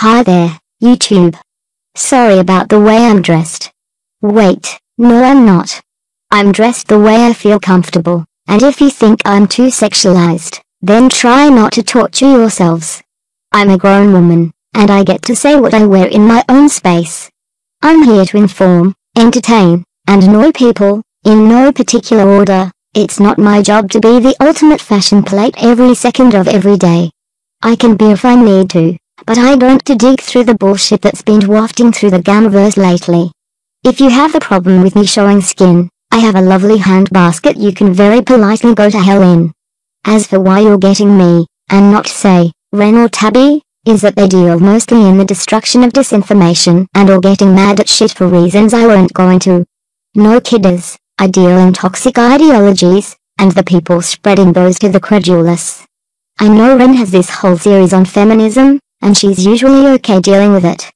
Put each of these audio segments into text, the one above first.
Hi there, YouTube. Sorry about the way I'm dressed. Wait, no I'm not. I'm dressed the way I feel comfortable, and if you think I'm too sexualized, then try not to torture yourselves. I'm a grown woman, and I get to say what I wear in my own space. I'm here to inform, entertain, and annoy people, in no particular order. It's not my job to be the ultimate fashion plate every second of every day. I can be if I need to, but I don't to dig through the bullshit that's been wafting through the Gammaverse lately. If you have a problem with me showing skin, I have a lovely hand basket you can very politely go to hell in. As for why you're getting me, and not say, Ren or Tabby, is that they deal mostly in the destruction of disinformation and or getting mad at shit for reasons I weren't going to. No kidders, I deal in toxic ideologies, and the people spreading those to the credulous. I know Ren has this whole series on feminism, and she's usually okay dealing with it.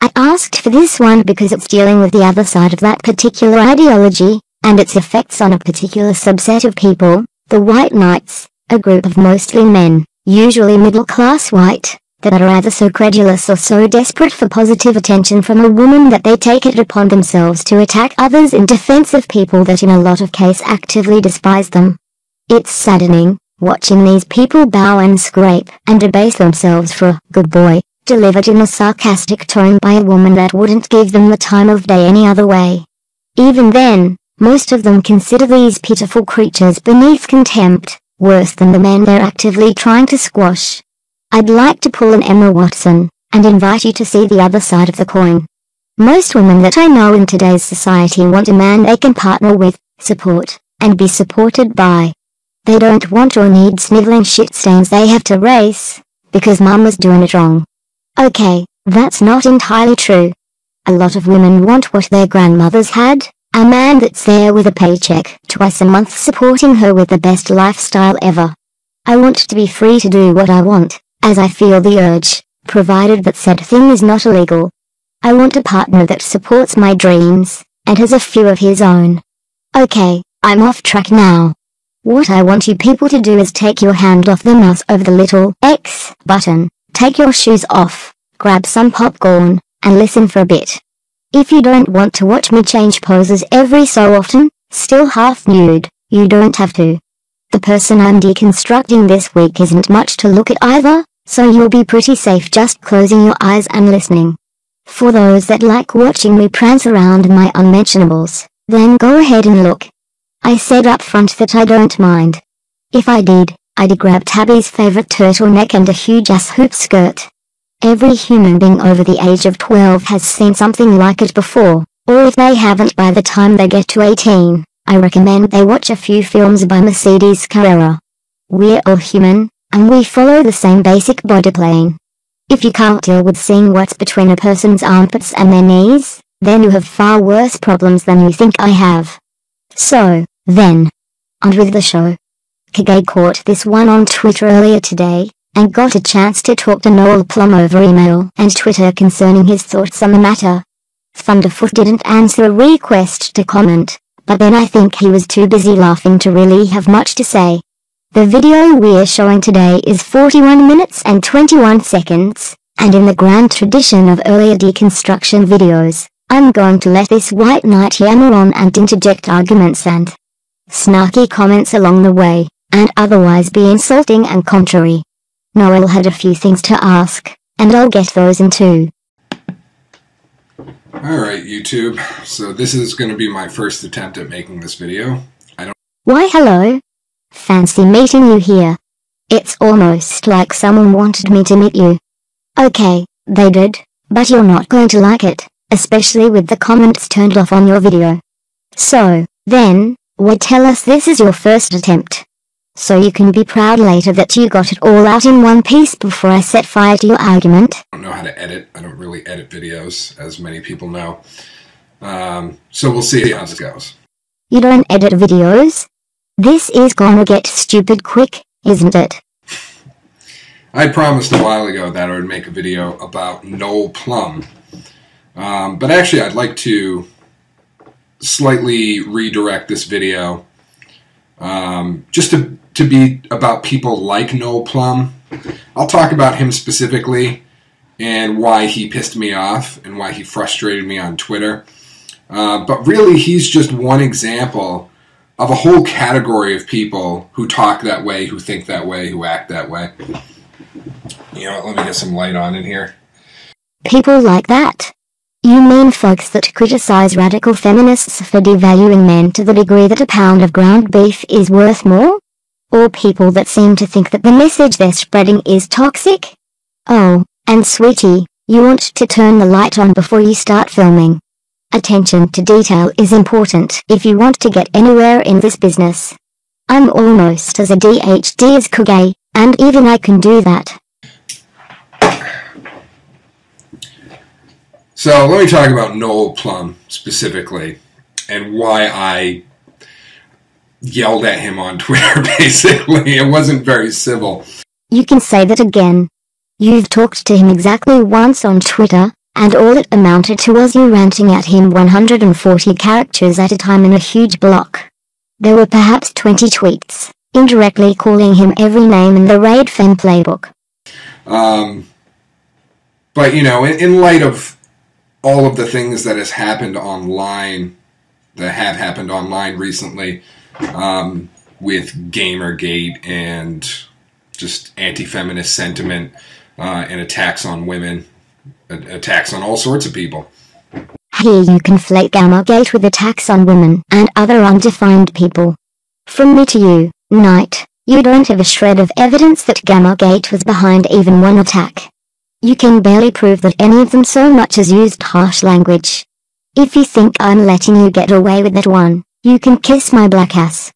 I asked for this one because it's dealing with the other side of that particular ideology, and its effects on a particular subset of people, the white knights, a group of mostly men, usually middle-class white, that are either so credulous or so desperate for positive attention from a woman that they take it upon themselves to attack others in defense of people that in a lot of case actively despise them. It's saddening, watching these people bow and scrape and debase themselves for a good boy, delivered in a sarcastic tone by a woman that wouldn't give them the time of day any other way. Even then, most of them consider these pitiful creatures beneath contempt, worse than the men they're actively trying to squash. I'd like to pull an Emma Watson, and invite you to see the other side of the coin. Most women that I know in today's society want a man they can partner with, support, and be supported by. They don't want or need sniveling shit stains they have to race, because mum was doing it wrong. Okay, that's not entirely true. A lot of women want what their grandmothers had, a man that's there with a paycheck twice a month supporting her with the best lifestyle ever. I want to be free to do what I want, as I feel the urge, provided that said thing is not illegal. I want a partner that supports my dreams, and has a few of his own. Okay, I'm off track now. What I want you people to do is take your hand off the mouse over the little X button, take your shoes off, grab some popcorn, and listen for a bit. If you don't want to watch me change poses every so often, still half nude, you don't have to. The person I'm deconstructing this week isn't much to look at either, so you'll be pretty safe just closing your eyes and listening. For those that like watching me prance around my unmentionables, then go ahead and look. I said up front that I don't mind. If I did, I'd grab Tabby's favorite turtleneck and a huge ass hoop skirt. Every human being over the age of 12 has seen something like it before, or if they haven't by the time they get to 18, I recommend they watch a few films by Mercedes Carrera. We're all human, and we follow the same basic body plane. If you can't deal with seeing what's between a person's armpits and their knees, then you have far worse problems than you think I have. So, then, on with the show. Kage caught this one on Twitter earlier today, and got a chance to talk to Noel Plum over email and Twitter concerning his thoughts on the matter. Thunderf00t didn't answer a request to comment, but then I think he was too busy laughing to really have much to say. The video we're showing today is 41 minutes and 21 seconds, and in the grand tradition of earlier deconstruction videos, I'm going to let this white knight yammer on and interject arguments and snarky comments along the way, and otherwise be insulting and contrary. Noel had a few things to ask, and I'll get those in too. Alright, YouTube. So this is going to be my first attempt at making this video. I don't Why hello. Fancy meeting you here. It's almost like someone wanted me to meet you. Okay, they did, but you're not going to like it, especially with the comments turned off on your video. So, then, why tell us this is your first attempt. So you can be proud later that you got it all out in one piece before I set fire to your argument. I don't know how to edit. I don't really edit videos, as many people know. Um, so we'll see how this goes. You don't edit videos? This is gonna get stupid quick, isn't it? I promised a while ago that I would make a video about Noel Plum. Um, but actually, I'd like to slightly redirect this video um, just to, to be about people like Noel Plum. I'll talk about him specifically and why he pissed me off and why he frustrated me on Twitter. Uh, but really, he's just one example of a whole category of people who talk that way, who think that way, who act that way. You know, let me get some light on in here. People like that. You mean folks that criticize radical feminists for devaluing men to the degree that a pound of ground beef is worth more? Or people that seem to think that the message they're spreading is toxic? Oh, and sweetie, you want to turn the light on before you start filming. Attention to detail is important if you want to get anywhere in this business. I'm almost as a ADHD as Kuge, and even I can do that. So let me talk about Noel Plum specifically and why I yelled at him on Twitter, basically. It wasn't very civil. You can say that again. You've talked to him exactly once on Twitter, and all it amounted to was you ranting at him 140 characters at a time in a huge block. There were perhaps 20 tweets, indirectly calling him every name in the Raid Fem playbook. Um, but, you know, in, in light of all of the things that has happened online, that have happened online recently, um, with Gamergate and just anti-feminist sentiment uh, and attacks on women, attacks on all sorts of people. Here you conflate Gamergate with attacks on women and other undefined people. From me to you, Knight, you don't have a shred of evidence that Gamergate was behind even one attack. You can barely prove that any of them so much as used harsh language. If you think I'm letting you get away with that one, you can kiss my black ass.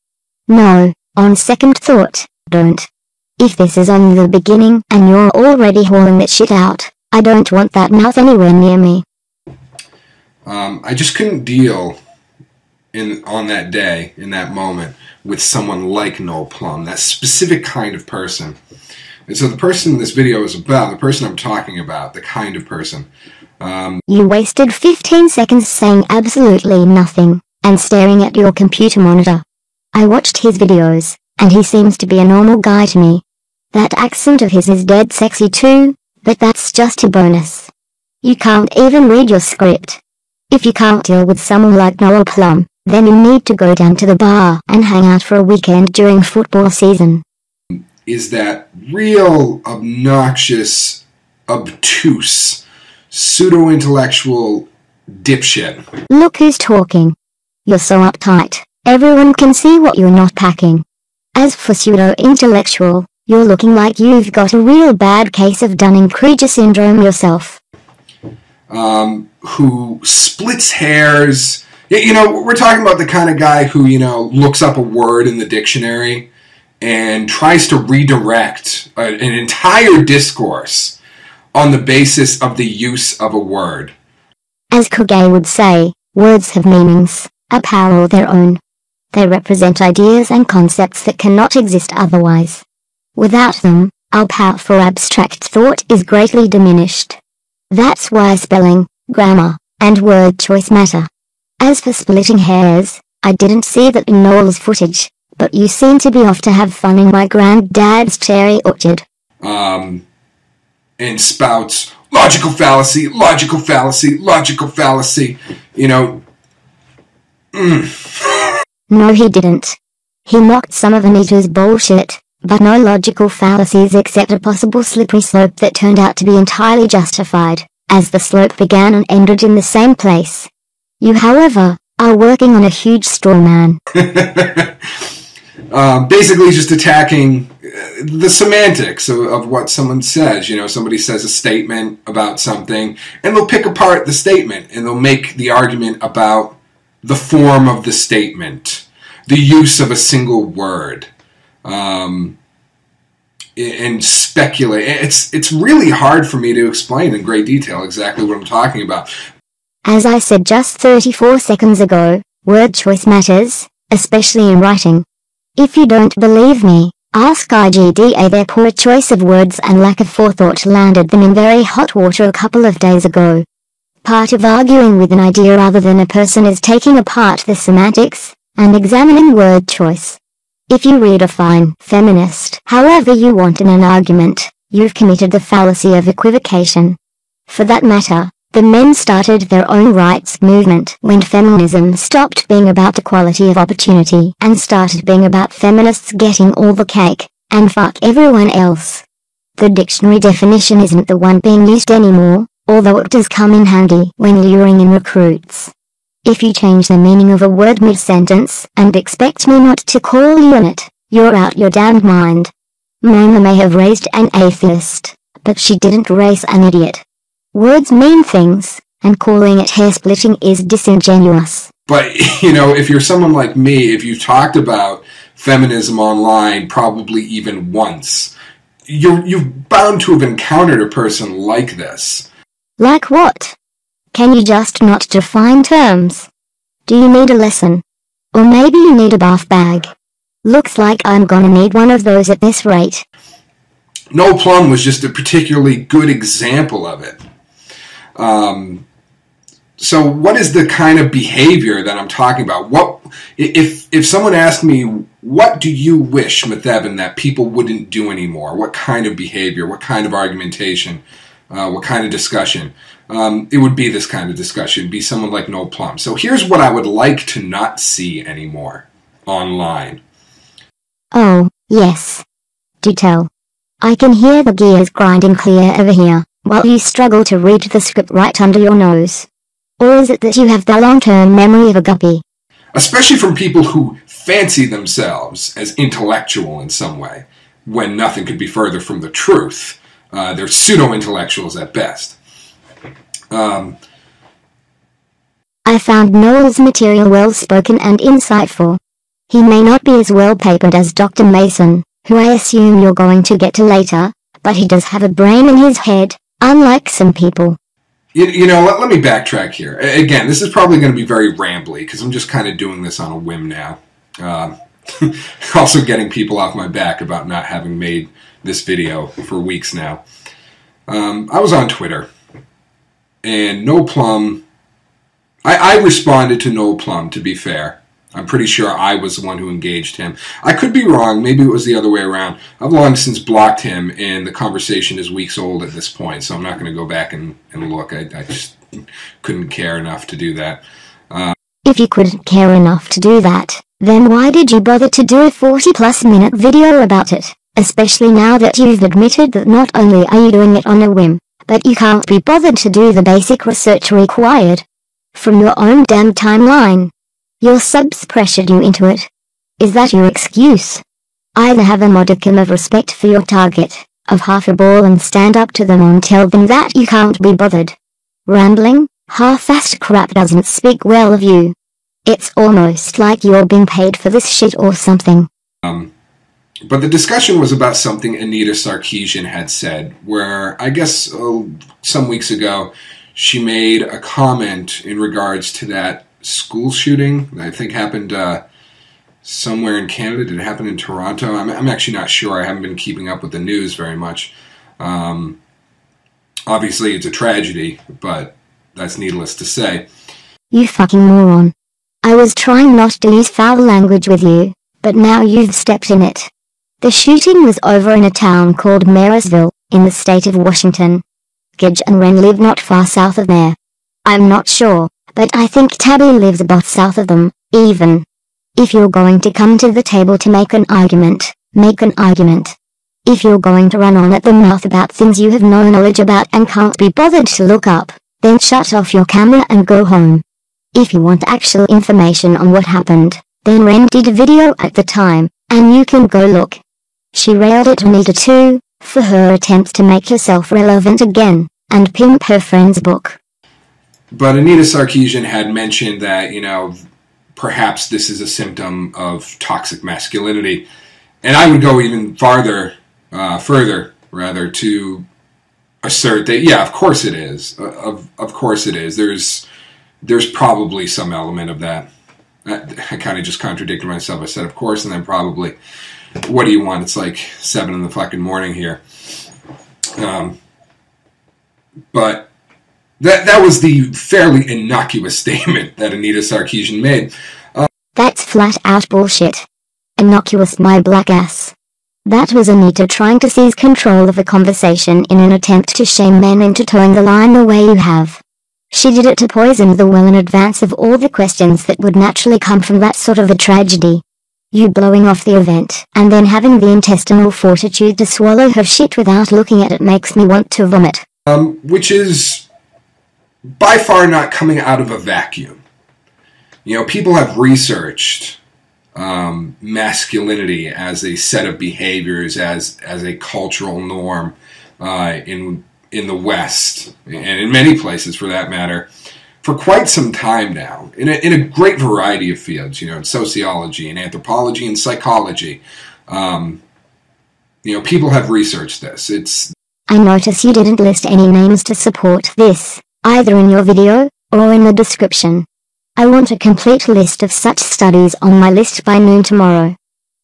No, on second thought, don't. If this is only the beginning and you're already hauling that shit out, I don't want that mouth anywhere near me. Um, I just couldn't deal in on that day, in that moment, with someone like Noel Plum, that specific kind of person. And so the person this video is about, the person I'm talking about, the kind of person. Um, you wasted 15 seconds saying absolutely nothing and staring at your computer monitor. I watched his videos, and he seems to be a normal guy to me. That accent of his is dead sexy too, but that's just a bonus. You can't even read your script. If you can't deal with someone like Noel Plum, then you need to go down to the bar and hang out for a weekend during football season. Is that real obnoxious, obtuse, pseudo intellectual dipshit? Look who's talking. You're so uptight. Everyone can see what you're not packing. As for pseudo-intellectual, you're looking like you've got a real bad case of Dunning-Kruger syndrome yourself. Um, who splits hairs. You know, we're talking about the kind of guy who, you know, looks up a word in the dictionary and tries to redirect an entire discourse on the basis of the use of a word. As Kuge would say, words have meanings a power of their own. They represent ideas and concepts that cannot exist otherwise. Without them, our power for abstract thought is greatly diminished. That's why spelling, grammar, and word choice matter. As for splitting hairs, I didn't see that in Noel's footage, but you seem to be off to have fun in my granddad's cherry orchard. Um, and spouts logical fallacy, logical fallacy, logical fallacy. You know, Mm. no, he didn't. He mocked some of Anita's bullshit, but no logical fallacies except a possible slippery slope that turned out to be entirely justified, as the slope began and ended in the same place. You, however, are working on a huge straw man. uh, basically, just attacking uh, the semantics of, of, what someone says. You know, somebody says a statement about something, and they'll pick apart the statement and they'll make the argument about the form of the statement, the use of a single word, um, and speculate. It's it's really hard for me to explain in great detail exactly what I'm talking about. As I said just 34 seconds ago, word choice matters, especially in writing. If you don't believe me, ask IGDA their poor choice of words and lack of forethought landed them in very hot water a couple of days ago. Part of arguing with an idea rather than a person is taking apart the semantics and examining word choice. If you redefine feminist however you want in an argument, you've committed the fallacy of equivocation. For that matter, the men started their own rights movement when feminism stopped being about equality of opportunity and started being about feminists getting all the cake and fuck everyone else. The dictionary definition isn't the one being used anymore, although it does come in handy when luring in recruits. If you change the meaning of a word mid-sentence and expect me not to call you on it, you're out your damned mind. Mona may have raised an atheist, but she didn't raise an idiot. Words mean things, and calling it hair-splitting is disingenuous. But, you know, if you're someone like me, if you've talked about feminism online probably even once, you're, you've bound to have encountered a person like this. Like what? Can you just not define terms? Do you need a lesson? Or maybe you need a bath bag. Looks like I'm gonna need one of those at this rate. Noel Plum was just a particularly good example of it. Um, so, what is the kind of behavior that I'm talking about? What if if someone asked me, what do you wish, Methevin, that people wouldn't do anymore? What kind of behavior? What kind of argumentation? Uh, what kind of discussion? Um, it would be this kind of discussion. Be someone like Noel Plum. So here's what I would like to not see anymore online. Oh, yes. Do tell. I can hear the gears grinding clear over here, while you struggle to read the script right under your nose. Or is it that you have the long-term memory of a guppy? Especially from people who fancy themselves as intellectual in some way, when nothing could be further from the truth. Uh, they're pseudo-intellectuals at best. Um, I found Noel's material well-spoken and insightful. He may not be as well-papered as Dr. Mason, who I assume you're going to get to later, but he does have a brain in his head, unlike some people. You, you know, let, let me backtrack here. Again, this is probably going to be very rambly because I'm just kind of doing this on a whim now. Uh, also getting people off my back about not having made this video for weeks now. Um, I was on Twitter, and Noel Plum. I, I responded to Noel Plum, to be fair. I'm pretty sure I was the one who engaged him. I could be wrong. Maybe it was the other way around. I've long since blocked him, and the conversation is weeks old at this point, so I'm not going to go back and, and look. I, I, just couldn't care enough to do that. Uh, if you couldn't care enough to do that, then why did you bother to do a 40 plus minute video about it? Especially now that you've admitted that not only are you doing it on a whim, but you can't be bothered to do the basic research required. From your own damn timeline. Your subs pressured you into it. Is that your excuse? Either have a modicum of respect for your target, of half a ball and stand up to them and tell them that you can't be bothered. Rambling, half-assed crap doesn't speak well of you. It's almost like you're being paid for this shit or something. Um, but the discussion was about something Anita Sarkeesian had said, where I guess oh, some weeks ago she made a comment in regards to that school shooting I think happened uh, somewhere in Canada. Did it happen in Toronto? I'm, I'm, actually not sure. I haven't been keeping up with the news very much. Um, obviously, it's a tragedy, but that's needless to say. You fucking moron. I was trying not to use foul language with you, but now you've stepped in it. The shooting was over in a town called Marysville, in the state of Washington. Gage and Ren live not far south of there. I'm not sure, but I think Tabby lives about south of them, even. If you're going to come to the table to make an argument, make an argument. If you're going to run on at the mouth about things you have no knowledge about and can't be bothered to look up, then shut off your camera and go home. If you want actual information on what happened, then Ren did a video at the time, and you can go look. She railed at Anita too, for her attempts to make herself relevant again, and pimp her friend's book. But Anita Sarkeesian had mentioned that, you know, perhaps this is a symptom of toxic masculinity. And I would go even farther, uh, further, rather, to assert that, yeah, of course it is. Uh, of, of course it is. There's, there's probably some element of that. I, I kind of just contradicted myself. I said, of course, and then probably. What do you want? It's like seven in the fucking morning here. Um, but that that was the fairly innocuous statement that Anita Sarkeesian made. Uh, That's flat out bullshit. Innocuous, my black ass. That was Anita trying to seize control of a conversation in an attempt to shame men into toeing the line the way you have. She did it to poison the well in advance of all the questions that would naturally come from that sort of a tragedy. You blowing off the event and then having the intestinal fortitude to swallow her shit without looking at it makes me want to vomit. Um, which is by far not coming out of a vacuum. You know, people have researched um, masculinity as a set of behaviors, as as a cultural norm uh, in in the West and in many places, for that matter, for quite some time now, in a, in a great variety of fields. You know, in sociology and anthropology and psychology. Um, you know, people have researched this. It's. I notice you didn't list any names to support this, either in your video or in the description. I want a complete list of such studies on my list by noon tomorrow.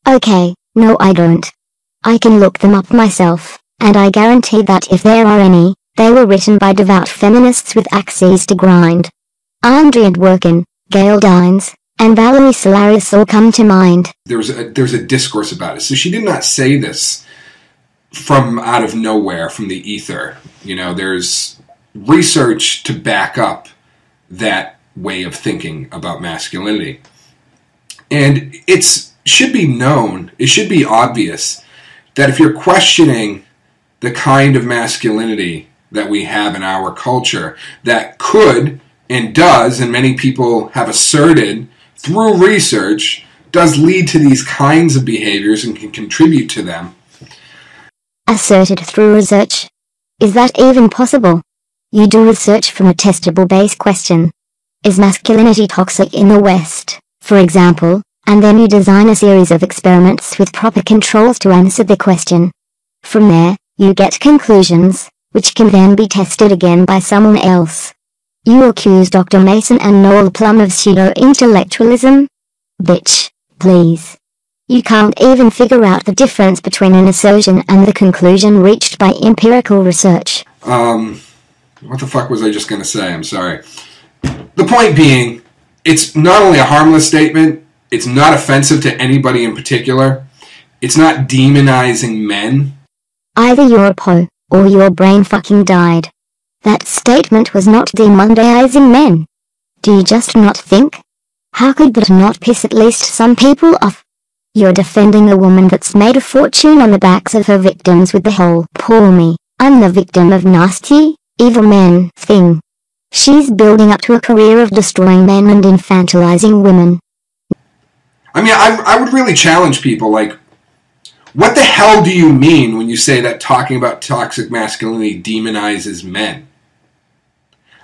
Okay, no I don't. I can look them up myself, and I guarantee that if there are any, they were written by devout feminists with axes to grind. Andrea Dworkin, Gail Dines, and Valerie Solanas all come to mind. There's a, there's a discourse about it. So she did not say this from out of nowhere, from the ether. You know, there's research to back up that way of thinking about masculinity. And it should be known, it should be obvious that if you're questioning the kind of masculinity that we have in our culture that could and does, and many people have asserted through research, does lead to these kinds of behaviors and can contribute to them. Asserted through research? Is that even possible? You do research from a testable base question. Is masculinity toxic in the West, for example, and then you design a series of experiments with proper controls to answer the question. From there, you get conclusions, which can then be tested again by someone else. You accuse Dr. Mason and Noel Plum of pseudo-intellectualism? Bitch, please. You can't even figure out the difference between an assertion and the conclusion reached by empirical research. Um, what the fuck was I just gonna say? I'm sorry. The point being, it's not only a harmless statement, it's not offensive to anybody in particular, it's not demonizing men. Either you're a Poe, or your brain fucking died. That statement was not demonizing men. Do you just not think? How could that not piss at least some people off? You're defending a woman that's made a fortune on the backs of her victims with the whole, poor me, I'm the victim of nasty, evil men thing. She's building up to a career of destroying men and infantilizing women. I mean, I, I would really challenge people like, what the hell do you mean when you say that talking about toxic masculinity demonizes men?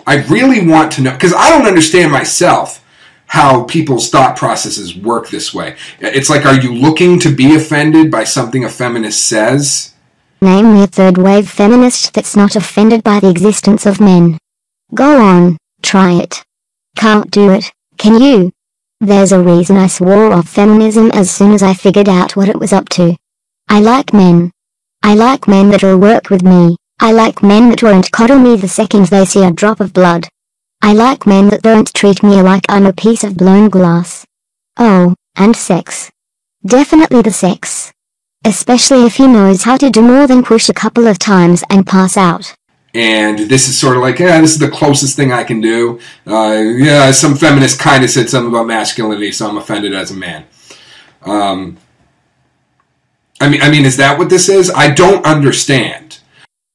I really want to know, because I don't understand myself how people's thought processes work this way. It's like, are you looking to be offended by something a feminist says? Name me a third wave feminist that's not offended by the existence of men. Go on, try it. Can't do it, can you? There's a reason I swore off feminism as soon as I figured out what it was up to. I like men. I like men that'll work with me. I like men that won't coddle me the second they see a drop of blood. I like men that don't treat me like I'm a piece of blown glass. Oh, and sex. Definitely the sex. Especially if he knows how to do more than push a couple of times and pass out and this is sort of like, yeah, this is the closest thing I can do. Uh, yeah, some feminist kind of said something about masculinity, so I'm offended as a man. Um, I mean, I mean, is that what this is? I don't understand.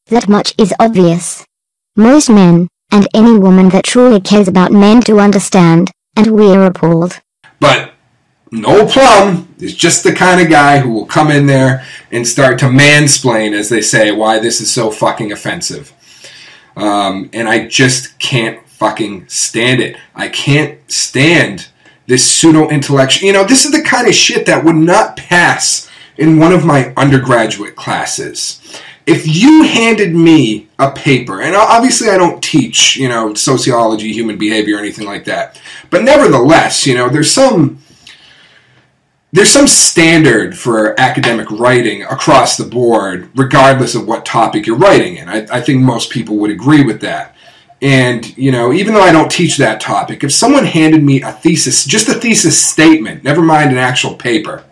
That much is obvious. Most men, and any woman that truly cares about men, do understand, and we're appalled. But Noel Plum is just the kind of guy who will come in there and start to mansplain, as they say, why this is so fucking offensive. Um, and I just can't fucking stand it. I can't stand this pseudo intellectual. You know, this is the kind of shit that would not pass in one of my undergraduate classes. If you handed me a paper, and obviously I don't teach, you know, sociology, human behavior, or anything like that, but nevertheless, you know, there's some there's some standard for academic writing across the board, regardless of what topic you're writing in. I, I, think most people would agree with that. And, you know, even though I don't teach that topic, if someone handed me a thesis, just a thesis statement, never mind an actual paper,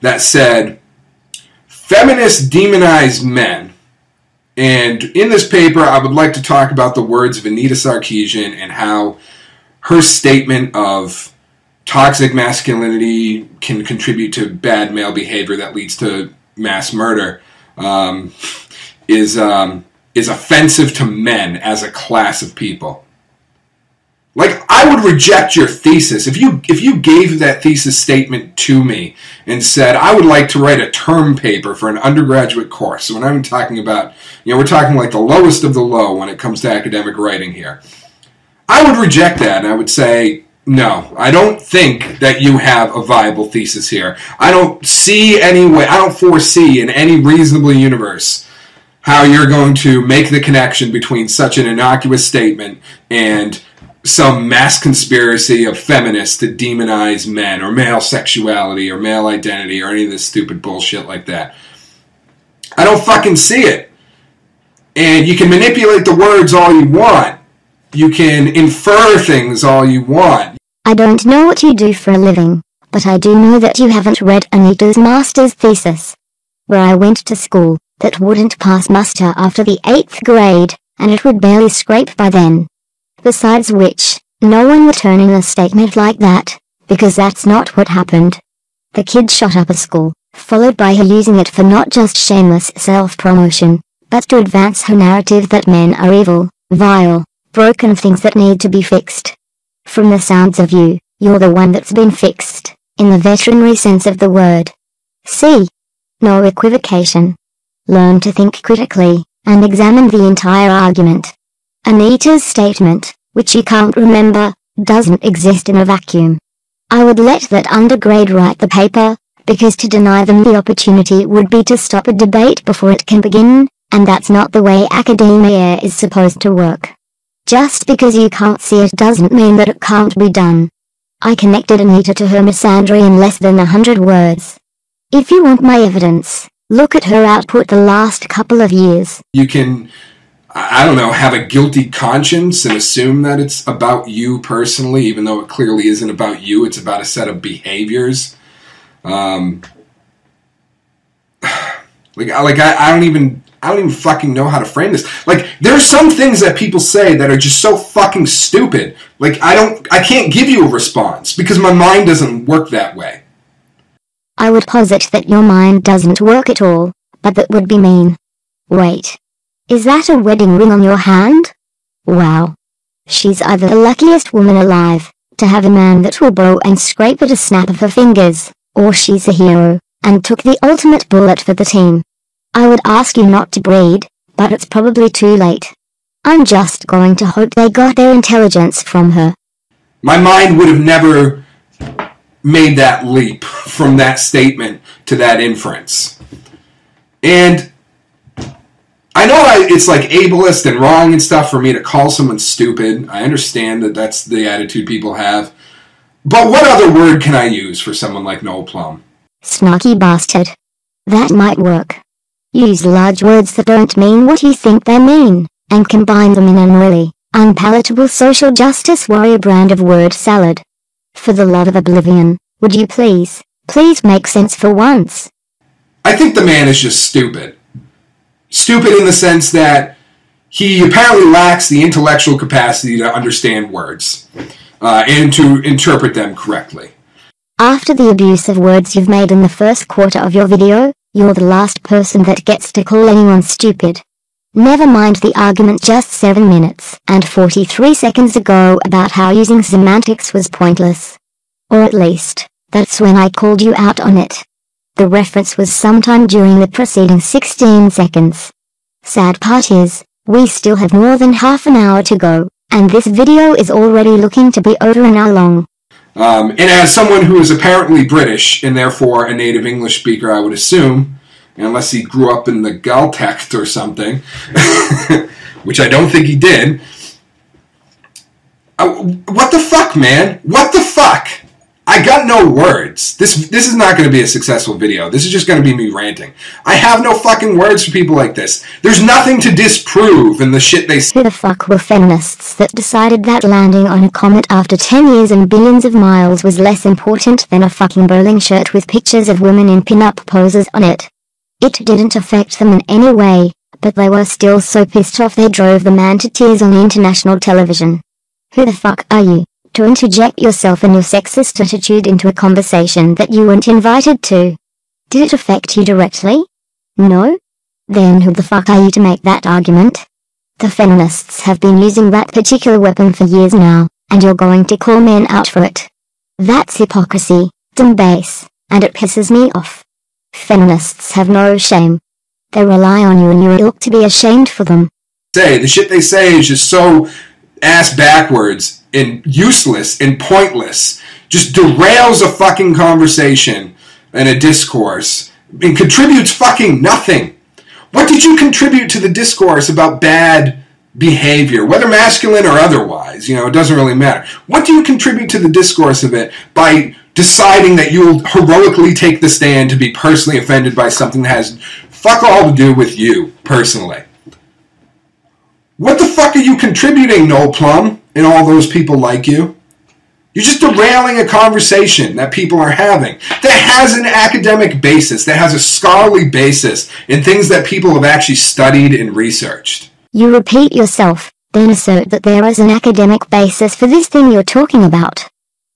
that said, Feminists demonize men. And in this paper, I would like to talk about the words of Anita Sarkeesian and how her statement of toxic masculinity can contribute to bad male behavior that leads to mass murder um, is um, is offensive to men as a class of people. Like I would reject your thesis if you if you gave that thesis statement to me and said I would like to write a term paper for an undergraduate course. So when I'm talking about, you know, we're talking like the lowest of the low when it comes to academic writing here. I would reject that and I would say no, I don't think that you have a viable thesis here. I don't see any way, I don't foresee in any reasonable universe how you're going to make the connection between such an innocuous statement and some mass conspiracy of feminists to demonize men or male sexuality or male identity or any of this stupid bullshit like that. I don't fucking see it. And you can manipulate the words all you want. You can infer things all you want. I don't know what you do for a living, but I do know that you haven't read Anita's master's thesis. Where I went to school, that wouldn't pass muster after the 8th grade, and it would barely scrape by then. Besides which, no one would turn in a statement like that, because that's not what happened. The kid shot up a school, followed by her using it for not just shameless self-promotion, but to advance her narrative that men are evil, vile, broken things that need to be fixed. From the sounds of you, you're the one that's been fixed, in the veterinary sense of the word. See? No equivocation. Learn to think critically, and examine the entire argument. Anita's statement, which you can't remember, doesn't exist in a vacuum. I would let that undergrad write the paper, because to deny them the opportunity would be to stop a debate before it can begin, and that's not the way academia is supposed to work. Just because you can't see it doesn't mean that it can't be done. I connected Anita to her misandry in less than a hundred words. If you want my evidence, look at her output the last couple of years. You can I don't know, have a guilty conscience and assume that it's about you personally, even though it clearly isn't about you. It's about a set of behaviors. Um, like, like I, I don't even, I don't even fucking know how to frame this. Like, there's some things that people say that are just so fucking stupid. Like, I don't, I can't give you a response because my mind doesn't work that way. I would posit that your mind doesn't work at all, but that would be mean. Wait. Is that a wedding ring on your hand? Wow. She's either the luckiest woman alive, to have a man that will bow and scrape at a snap of her fingers, or she's a hero, and took the ultimate bullet for the team. I would ask you not to breed, but it's probably too late. I'm just going to hope they got their intelligence from her. My mind would have never made that leap from that statement to that inference. And I know I, it's like ableist and wrong and stuff for me to call someone stupid. I understand that that's the attitude people have. But what other word can I use for someone like Noel Plum? Snarky bastard. That might work. Use large words that don't mean what you think they mean, and combine them in an really unpalatable social justice warrior brand of word salad. For the love of oblivion, would you please, please make sense for once? I think the man is just stupid. Stupid in the sense that he apparently lacks the intellectual capacity to understand words uh, and to interpret them correctly. After the abuse of words you've made in the first quarter of your video, you're the last person that gets to call anyone stupid. Never mind the argument just 7 minutes and 43 seconds ago about how using semantics was pointless. Or at least, that's when I called you out on it. The reference was sometime during the preceding 16 seconds. Sad part is, we still have more than half an hour to go, and this video is already looking to be over an hour long. Um, and as someone who is apparently British, and therefore a native English speaker, I would assume, unless he grew up in the Gaeltacht or something, which I don't think he did. Uh, what the fuck, man? What the fuck? I got no words. This this is not going to be a successful video. This is just going to be me ranting. I have no fucking words for people like this. There's nothing to disprove in the shit they say. Who the fuck were feminists that decided that landing on a comet after 10 years and billions of miles was less important than a fucking bowling shirt with pictures of women in pin-up poses on it? It didn't affect them in any way, but they were still so pissed off they drove the man to tears on international television. Who the fuck are you, to interject yourself and your sexist attitude into a conversation that you weren't invited to? Did it affect you directly? No? Then who the fuck are you to make that argument? The feminists have been using that particular weapon for years now, and you're going to call men out for it. That's hypocrisy, dumb base, and it pisses me off. Feminists have no shame. They rely on you and you ought to be ashamed for them. Say, the shit they say is just so ass backwards and useless and pointless. Just derails a fucking conversation and a discourse and contributes fucking nothing. What did you contribute to the discourse about bad behavior, whether masculine or otherwise? You know, it doesn't really matter. What do you contribute to the discourse of it by deciding that you'll heroically take the stand to be personally offended by something that has fuck all to do with you personally? What the fuck are you contributing, Noel Plum, and all those people like you? You're just derailing a conversation that people are having that has an academic basis, that has a scholarly basis in things that people have actually studied and researched. You repeat yourself, then assert that there is an academic basis for this thing you're talking about.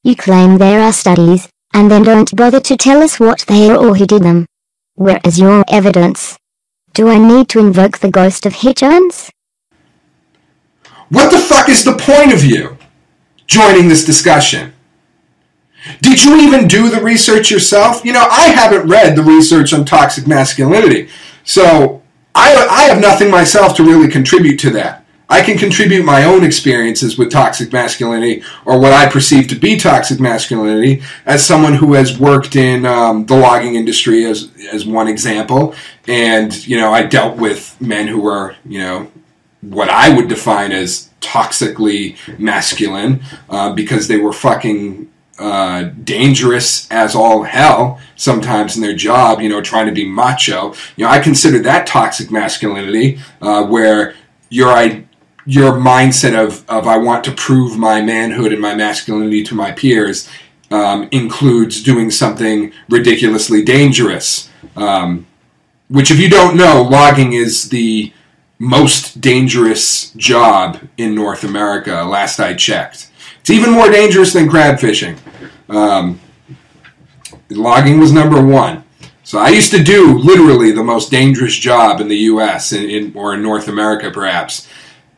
You claim there are studies, and then don't bother to tell us what they are or who did them. Where is your evidence? Do I need to invoke the ghost of Hitchens? What the fuck is the point of you? joining this discussion. Did you even do the research yourself? You know, I haven't read the research on toxic masculinity, so I, I have nothing myself to really contribute to that. I can contribute my own experiences with toxic masculinity, or what I perceive to be toxic masculinity, as someone who has worked in um, the logging industry as as one example, and you know I dealt with men who were you know what I would define as toxically masculine uh, because they were fucking uh, dangerous as all hell sometimes in their job, you know, trying to be macho. You know, I consider that toxic masculinity uh, where your your mindset of, of I want to prove my manhood and my masculinity to my peers um, includes doing something ridiculously dangerous. Um, which, if you don't know, logging is the most dangerous job in North America, last I checked. It's even more dangerous than crab fishing. Um, logging was number one. So I used to do literally the most dangerous job in the U.S. In, in, or in North America, perhaps.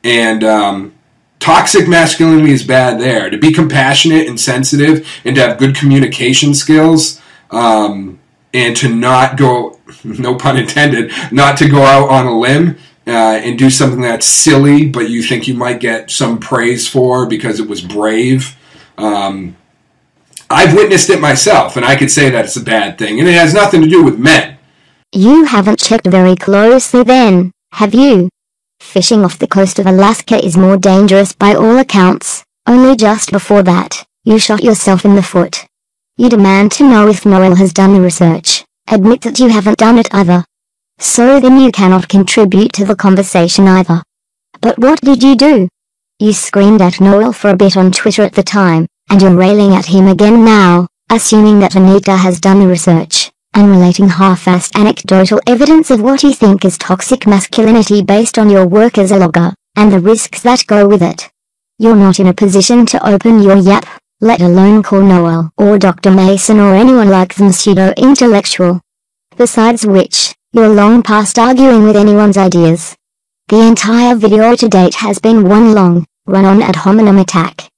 And um, toxic masculinity is bad there. To be compassionate and sensitive, and to have good communication skills, um, and to not go, no pun intended, not to go out on a limb uh, and do something that's silly, but you think you might get some praise for because it was brave. Um, I've witnessed it myself, and I could say that it's a bad thing, and it has nothing to do with men. You haven't checked very closely then, have you? Fishing off the coast of Alaska is more dangerous by all accounts. Only just before that, you shot yourself in the foot. You demand to know if Noel has done the research. Admit that you haven't done it either. So then you cannot contribute to the conversation either. But what did you do? You screamed at Noel for a bit on Twitter at the time, and you're railing at him again now, assuming that Anita has done the research, and relating half-assed anecdotal evidence of what you think is toxic masculinity based on your work as a logger, and the risks that go with it. You're not in a position to open your yap, let alone call Noel or Dr. Mason or anyone like them pseudo-intellectual. Besides which, you're long past arguing with anyone's ideas. The entire video to date has been one long, run-on ad hominem attack.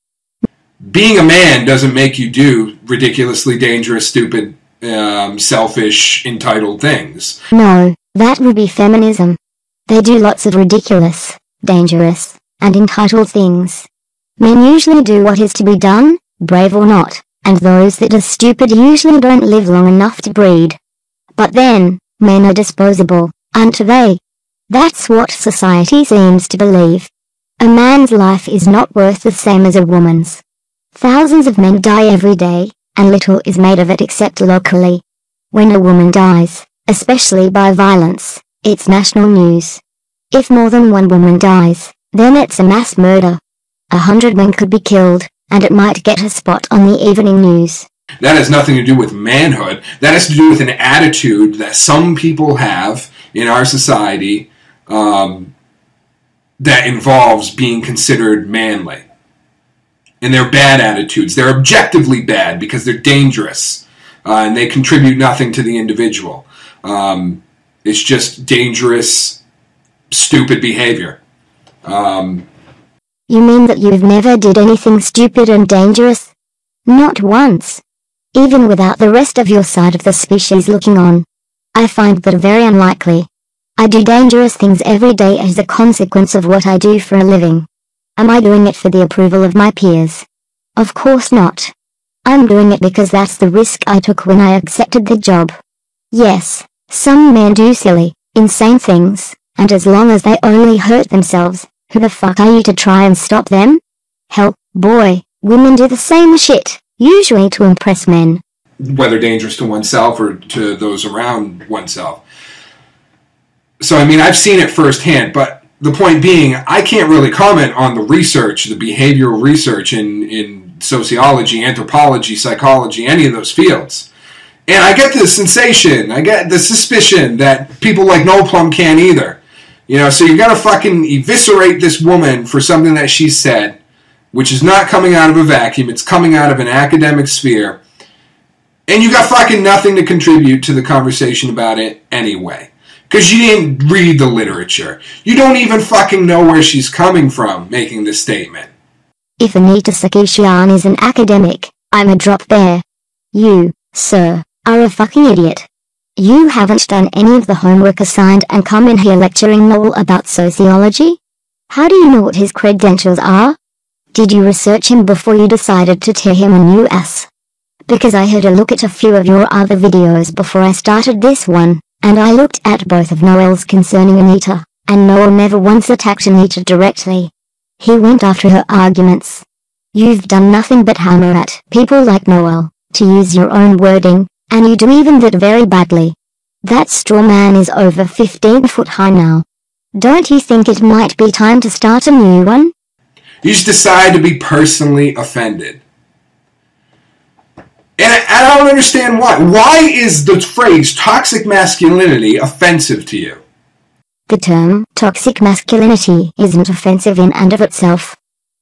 Being a man doesn't make you do ridiculously dangerous, stupid, um, selfish, entitled things. No, that would be feminism. They do lots of ridiculous, dangerous, and entitled things. Men usually do what is to be done, brave or not, and those that are stupid usually don't live long enough to breed. But then, Men are disposable, aren't they? That's what society seems to believe. A man's life is not worth the same as a woman's. Thousands of men die every day, and little is made of it except locally. When a woman dies, especially by violence, it's national news. If more than one woman dies, then it's a mass murder. A hundred men could be killed, and it might get a spot on the evening news. That has nothing to do with manhood. That has to do with an attitude that some people have in our society um, that involves being considered manly. And they're bad attitudes. They're objectively bad because they're dangerous uh, and they contribute nothing to the individual. Um, it's just dangerous, stupid behavior. Um, you mean that you've never did anything stupid and dangerous? Not once. Even without the rest of your side of the species looking on. I find that very unlikely. I do dangerous things every day as a consequence of what I do for a living. Am I doing it for the approval of my peers? Of course not. I'm doing it because that's the risk I took when I accepted the job. Yes, some men do silly, insane things, and as long as they only hurt themselves, who the fuck are you to try and stop them? Hell, boy, women do the same shit, usually to impress men. Whether dangerous to oneself or to those around oneself. So, I mean, I've seen it firsthand, but the point being, I can't really comment on the research, the behavioral research in, in sociology, anthropology, psychology, any of those fields. And I get the sensation, I get the suspicion that people like Noel Plum can't either. You know, so you're gonna fucking eviscerate this woman for something that she said, which is not coming out of a vacuum, it's coming out of an academic sphere. And you got fucking nothing to contribute to the conversation about it anyway. Because you didn't read the literature. You don't even fucking know where she's coming from making this statement. If Anita Sarkeesian is an academic, I'm a drop bear. You, sir, are a fucking idiot. You haven't done any of the homework assigned and come in here lecturing Noel about sociology? How do you know what his credentials are? Did you research him before you decided to tear him a new ass? Because I had a look at a few of your other videos before I started this one, and I looked at both of Noel's concerning Anita, and Noel never once attacked Anita directly. He went after her arguments. You've done nothing but hammer at people like Noel, to use your own wording, and you do even that very badly. That straw man is over 15 foot high now. Don't you think it might be time to start a new one? You just decide to be personally offended. And I, I don't understand why. Why is the phrase toxic masculinity offensive to you? The term toxic masculinity isn't offensive in and of itself.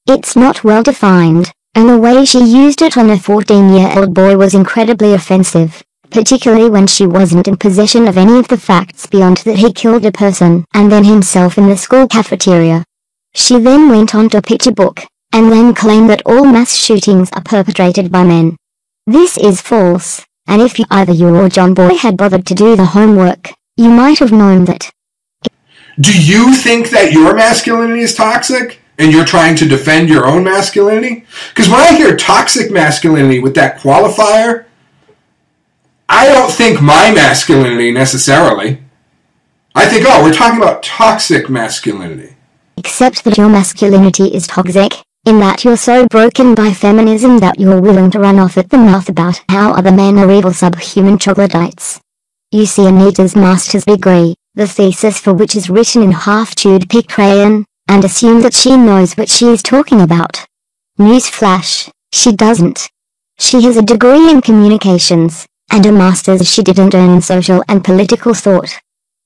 It's not well defined, and the way she used it on a 14-year-old boy was incredibly offensive, particularly when she wasn't in possession of any of the facts beyond that he killed a person and then himself in the school cafeteria. She then went on to pitch a book, and then claimed that all mass shootings are perpetrated by men. This is false, and if you, either you or John Boy had bothered to do the homework, you might have known that. Do you think that your masculinity is toxic? and you're trying to defend your own masculinity? Because when I hear toxic masculinity with that qualifier, I don't think my masculinity necessarily. I think, oh, we're talking about toxic masculinity. Except that your masculinity is toxic, in that you're so broken by feminism that you're willing to run off at the mouth about how other men are evil subhuman troglodytes. You see Anita's master's degree, the thesis for which is written in half-chewed pick crayon, and assume that she knows what she is talking about. Newsflash, she doesn't. She has a degree in communications, and a master's she didn't earn in social and political thought.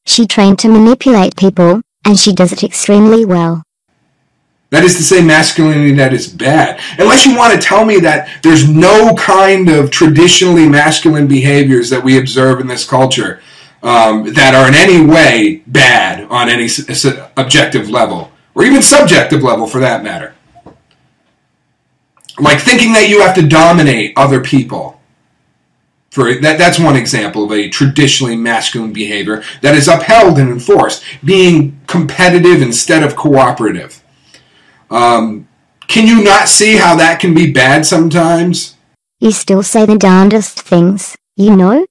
She trained to manipulate people, and she does it extremely well. That is to say masculinity that is bad. Unless you want to tell me that there's no kind of traditionally masculine behaviors that we observe in this culture um, that are in any way bad on any objective level or even subjective level for that matter. Like thinking that you have to dominate other people. For that, that's one example of a traditionally masculine behavior that is upheld and enforced, being competitive instead of cooperative. Um, can you not see how that can be bad sometimes? You still say the darndest things, you know?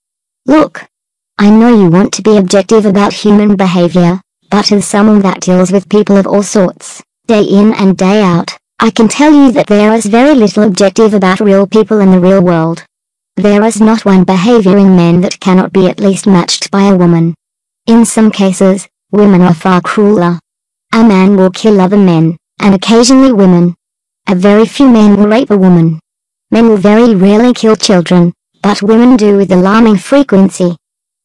Look, I know you want to be objective about human behavior, but as someone that deals with people of all sorts, day in and day out, I can tell you that there is very little objective about real people in the real world. There is not one behavior in men that cannot be at least matched by a woman. In some cases, women are far crueler. A man will kill other men, and occasionally women. A very few men will rape a woman. Men will very rarely kill children, but women do with alarming frequency.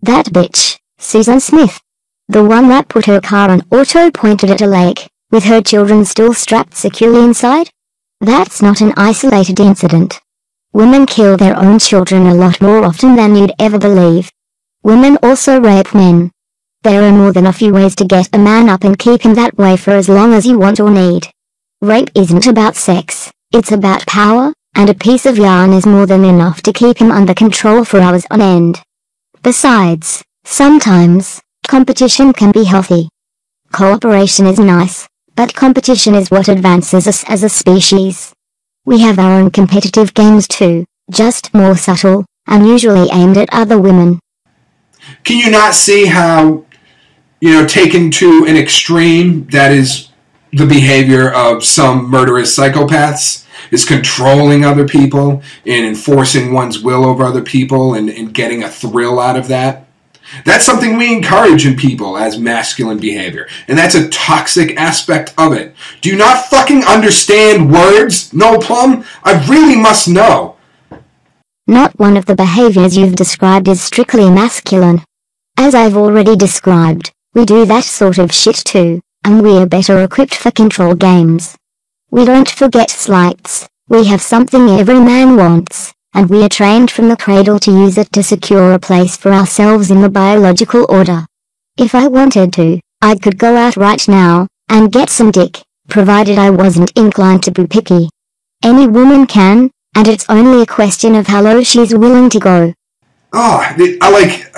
That bitch, Susan Smith. The one that put her car on auto pointed at a lake, with her children still strapped securely inside? That's not an isolated incident. Women kill their own children a lot more often than you'd ever believe. Women also rape men. There are more than a few ways to get a man up and keep him that way for as long as you want or need. Rape isn't about sex, it's about power, and a piece of yarn is more than enough to keep him under control for hours on end. Besides, sometimes, competition can be healthy. Cooperation is nice, but competition is what advances us as a species. We have our own competitive games too, just more subtle, and usually aimed at other women. Can you not see how, you know, taken to an extreme that is the behavior of some murderous psychopaths? Is controlling other people and enforcing one's will over other people and, and getting a thrill out of that? That's something we encourage in people as masculine behavior. And that's a toxic aspect of it. Do you not fucking understand words, Noel Plum? I really must know. Not one of the behaviors you've described is strictly masculine. As I've already described, we do that sort of shit too, and we are better equipped for control games. We don't forget slights, we have something every man wants and we are trained from the cradle to use it to secure a place for ourselves in the biological order. If I wanted to, I could go out right now, and get some dick, provided I wasn't inclined to be picky. Any woman can, and it's only a question of how low she's willing to go. Oh, I like,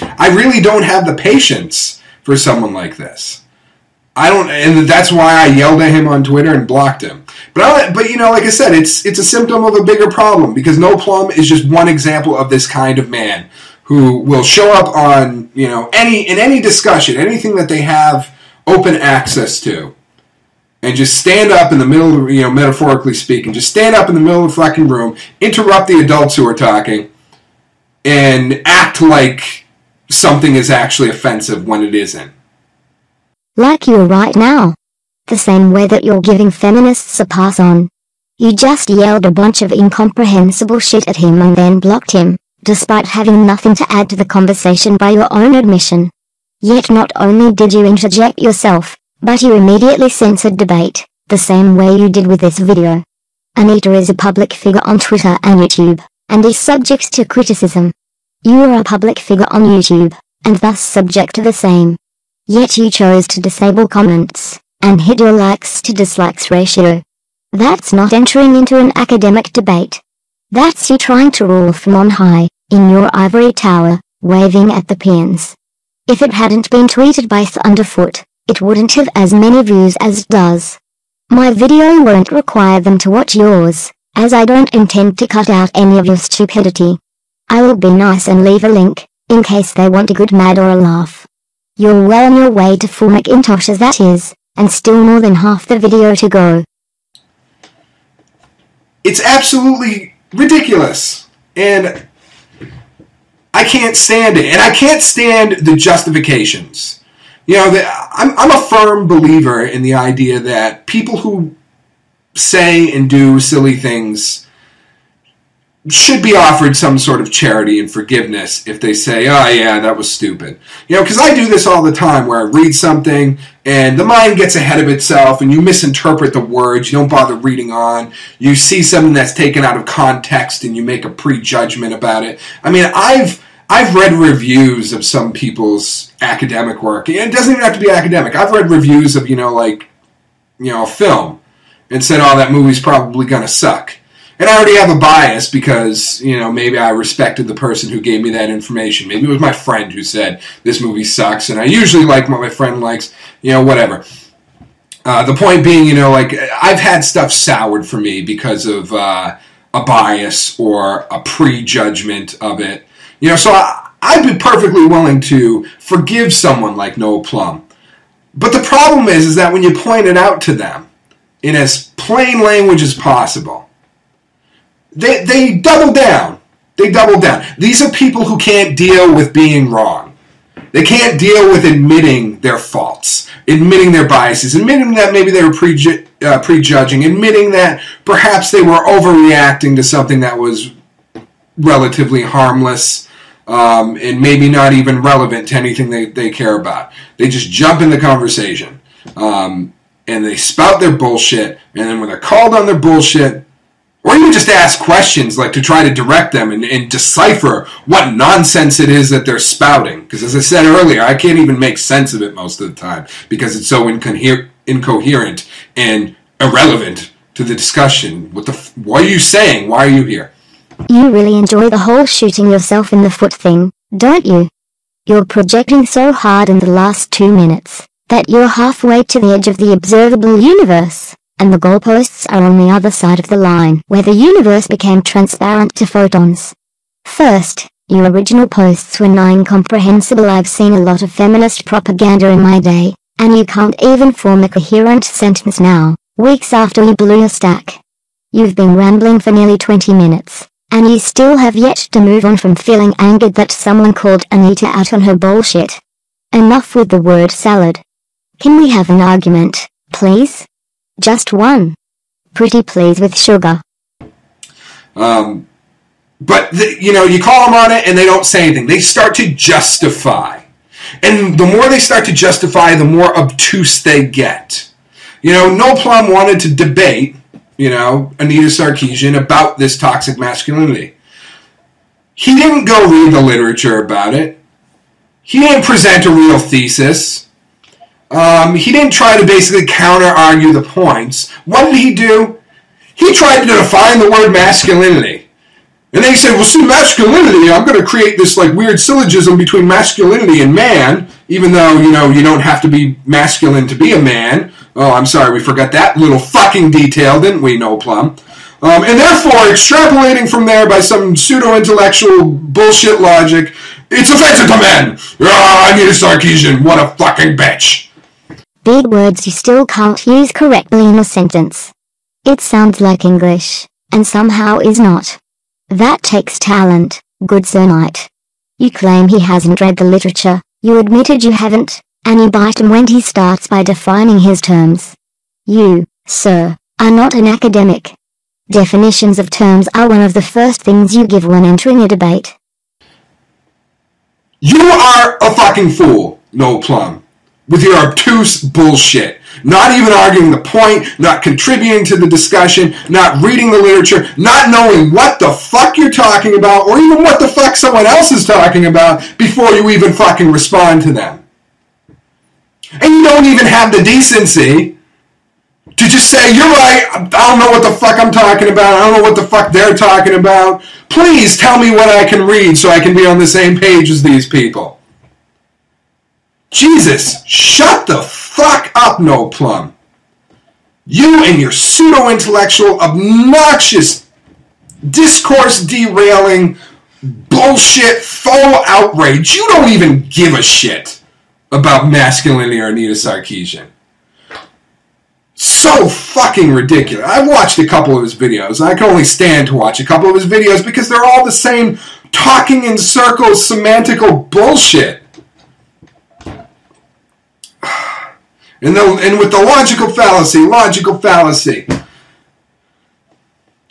I really don't have the patience for someone like this. I don't, and that's why I yelled at him on Twitter and blocked him. But I, but you know, like I said, it's it's a symptom of a bigger problem because Noel Plum is just one example of this kind of man who will show up on you know any in any discussion, anything that they have open access to, and just stand up in the middle, of, you know, metaphorically speaking, just stand up in the middle of the fucking room, interrupt the adults who are talking, and act like something is actually offensive when it isn't. Like you're right now. The same way that you're giving feminists a pass on. You just yelled a bunch of incomprehensible shit at him and then blocked him, despite having nothing to add to the conversation by your own admission. Yet not only did you interject yourself, but you immediately censored debate, the same way you did with this video. Anita is a public figure on Twitter and YouTube, and is subject to criticism. You are a public figure on YouTube, and thus subject to the same. Yet you chose to disable comments, and hit your likes to dislikes ratio. That's not entering into an academic debate. That's you trying to rule from on high, in your ivory tower, waving at the pins. If it hadn't been tweeted by Thunderf00t, it wouldn't have as many views as it does. My video won't require them to watch yours, as I don't intend to cut out any of your stupidity. I will be nice and leave a link, in case they want a good mad or a laugh. You're well on your way to full Macintosh as that is, and still more than half the video to go. It's absolutely ridiculous. And I can't stand it. And I can't stand the justifications. You know, the, I'm, I'm a firm believer in the idea that people who say and do silly things should be offered some sort of charity and forgiveness if they say, oh, yeah, that was stupid. You know, because I do this all the time where I read something and the mind gets ahead of itself and you misinterpret the words, you don't bother reading on, you see something that's taken out of context and you make a prejudgment about it. I mean, I've. I've read reviews of some people's academic work. And it doesn't even have to be academic. I've read reviews of, you know, like, you know, a film and said, oh, that movie's probably going to suck and I already have a bias because you know maybe I respected the person who gave me that information. Maybe it was my friend who said this movie sucks, and I usually like what my friend likes. You know, whatever. Uh, the point being, you know, like I've had stuff soured for me because of uh, a bias or a prejudgment of it. You know, so I, I'd be perfectly willing to forgive someone like Noel Plum. But the problem is, is that when you point it out to them in as plain language as possible, they, they double down. They double down. These are people who can't deal with being wrong. They can't deal with admitting their faults, admitting their biases, admitting that maybe they were preju- uh, prejudging, admitting that perhaps they were overreacting to something that was relatively harmless um, and maybe not even relevant to anything they, they care about. They just jump in the conversation um, and they spout their bullshit, and then when they're called on their bullshit, or even just ask questions like to try to direct them and, and decipher what nonsense it is that they're spouting. Because as I said earlier, I can't even make sense of it most of the time because it's so incoher- incoherent and irrelevant to the discussion. What the? F- what are you saying? Why are you here? You really enjoy the whole shooting yourself in the foot thing, don't you? You're projecting so hard in the last two minutes that you're halfway to the edge of the observable universe and the goalposts are on the other side of the line, where the universe became transparent to photons. First, your original posts were nigh incomprehensible I've seen a lot of feminist propaganda in my day, and you can't even form a coherent sentence now, weeks after you blew your stack. You've been rambling for nearly 20 minutes, and you still have yet to move on from feeling angered that someone called Anita out on her bullshit. Enough with the word salad. Can we have an argument, please? Just one. Pretty please with sugar. Um, but the, you know, you call them on it and they don't say anything. They start to justify, and the more they start to justify, the more obtuse they get. You know, Noel Plum wanted to debate, you know, Anita Sarkeesian about this toxic masculinity. He didn't go read the literature about it. He didn't present a real thesis. Um, he didn't try to basically counter argue the points. What did he do? He tried to define the word masculinity. And then he said, well, see, masculinity, I'm going to create this like weird syllogism between masculinity and man, even though, you know, you don't have to be masculine to be a man. Oh, I'm sorry, we forgot that little fucking detail, didn't we, Noel Plum? Um, and therefore, extrapolating from there by some pseudo-intellectual bullshit logic, it's offensive to men! Ah, Anita Sarkeesian, what a fucking bitch! Big words you still can't use correctly in a sentence. It sounds like English, and somehow is not. That takes talent, good Sir Knight. You claim he hasn't read the literature, you admitted you haven't, and you bite him when he starts by defining his terms. You, sir, are not an academic. Definitions of terms are one of the first things you give when entering a debate. You are a fucking fool, Noel Plum, with your obtuse bullshit. Not even arguing the point, not contributing to the discussion, not reading the literature, not knowing what the fuck you're talking about, or even what the fuck someone else is talking about before you even fucking respond to them. And you don't even have the decency to just say, you're right, I don't know what the fuck I'm talking about, I don't know what the fuck they're talking about. Please tell me what I can read so I can be on the same page as these people. Jesus, shut the fuck up, Noel Plum. You and your pseudo intellectual, obnoxious, discourse derailing, bullshit, faux outrage. You don't even give a shit about masculinity or Anita Sarkeesian. So fucking ridiculous. I've watched a couple of his videos. I can only stand to watch a couple of his videos because they're all the same talking in circles, semantical bullshit. And, the, and with the logical fallacy, logical fallacy.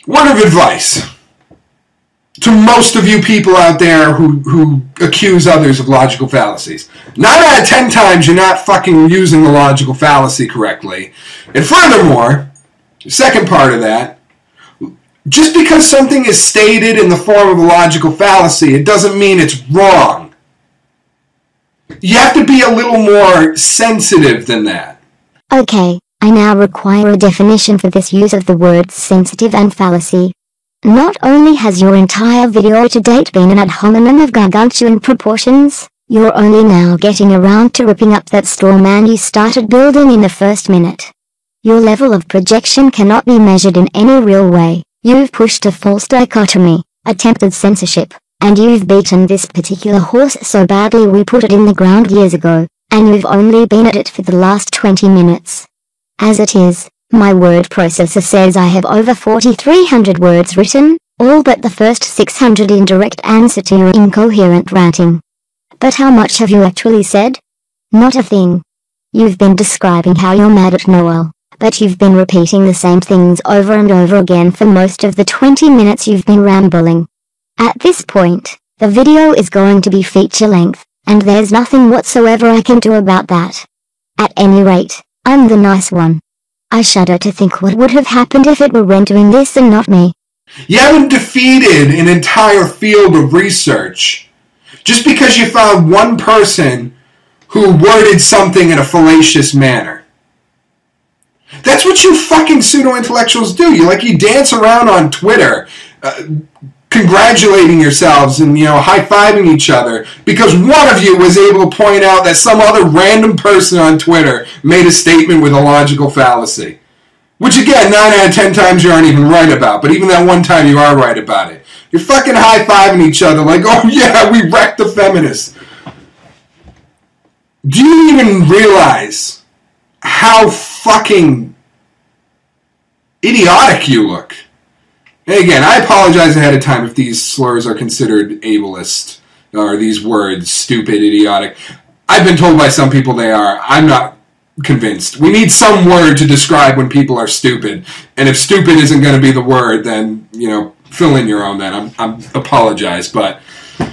Word of advice to most of you people out there who, who accuse others of logical fallacies. Nine out of ten times you're not fucking using the logical fallacy correctly. And furthermore, second part of that, just because something is stated in the form of a logical fallacy, it doesn't mean it's wrong. You have to be a little more sensitive than that. Okay, I now require a definition for this use of the words sensitive and fallacy. Not only has your entire video to date been an ad hominem of gargantuan proportions, you're only now getting around to ripping up that straw man you started building in the first minute. Your level of projection cannot be measured in any real way. You've pushed a false dichotomy, attempted censorship, and you've beaten this particular horse so badly we put it in the ground years ago, and you've only been at it for the last 20 minutes. As it is, my word processor says I have over 4,300 words written, all but the first 600 in direct answer to your incoherent ranting. But how much have you actually said? Not a thing. You've been describing how you're mad at Noel, but you've been repeating the same things over and over again for most of the 20 minutes you've been rambling. At this point, the video is going to be feature length, and there's nothing whatsoever I can do about that. At any rate, I'm the nice one. I shudder to think what would have happened if it were Ren doing this and not me. You haven't defeated an entire field of research just because you found one person who worded something in a fallacious manner. That's what you fucking pseudo intellectuals do. You like you dance around on Twitter, uh, congratulating yourselves and you know high fiving each other because one of you was able to point out that some other random person on Twitter made a statement with a logical fallacy. Which again, nine out of ten times you aren't even right about, but even that one time you are right about it. You're fucking high fiving each other like, oh yeah, we wrecked the feminists. Do you even realize how fucking idiotic you look? Again, I apologize ahead of time if these slurs are considered ableist or these words stupid, idiotic. I've been told by some people they are. I'm not convinced. We need some word to describe when people are stupid. And if stupid isn't going to be the word, then, you know, fill in your own then. I'm, I'm apologize, but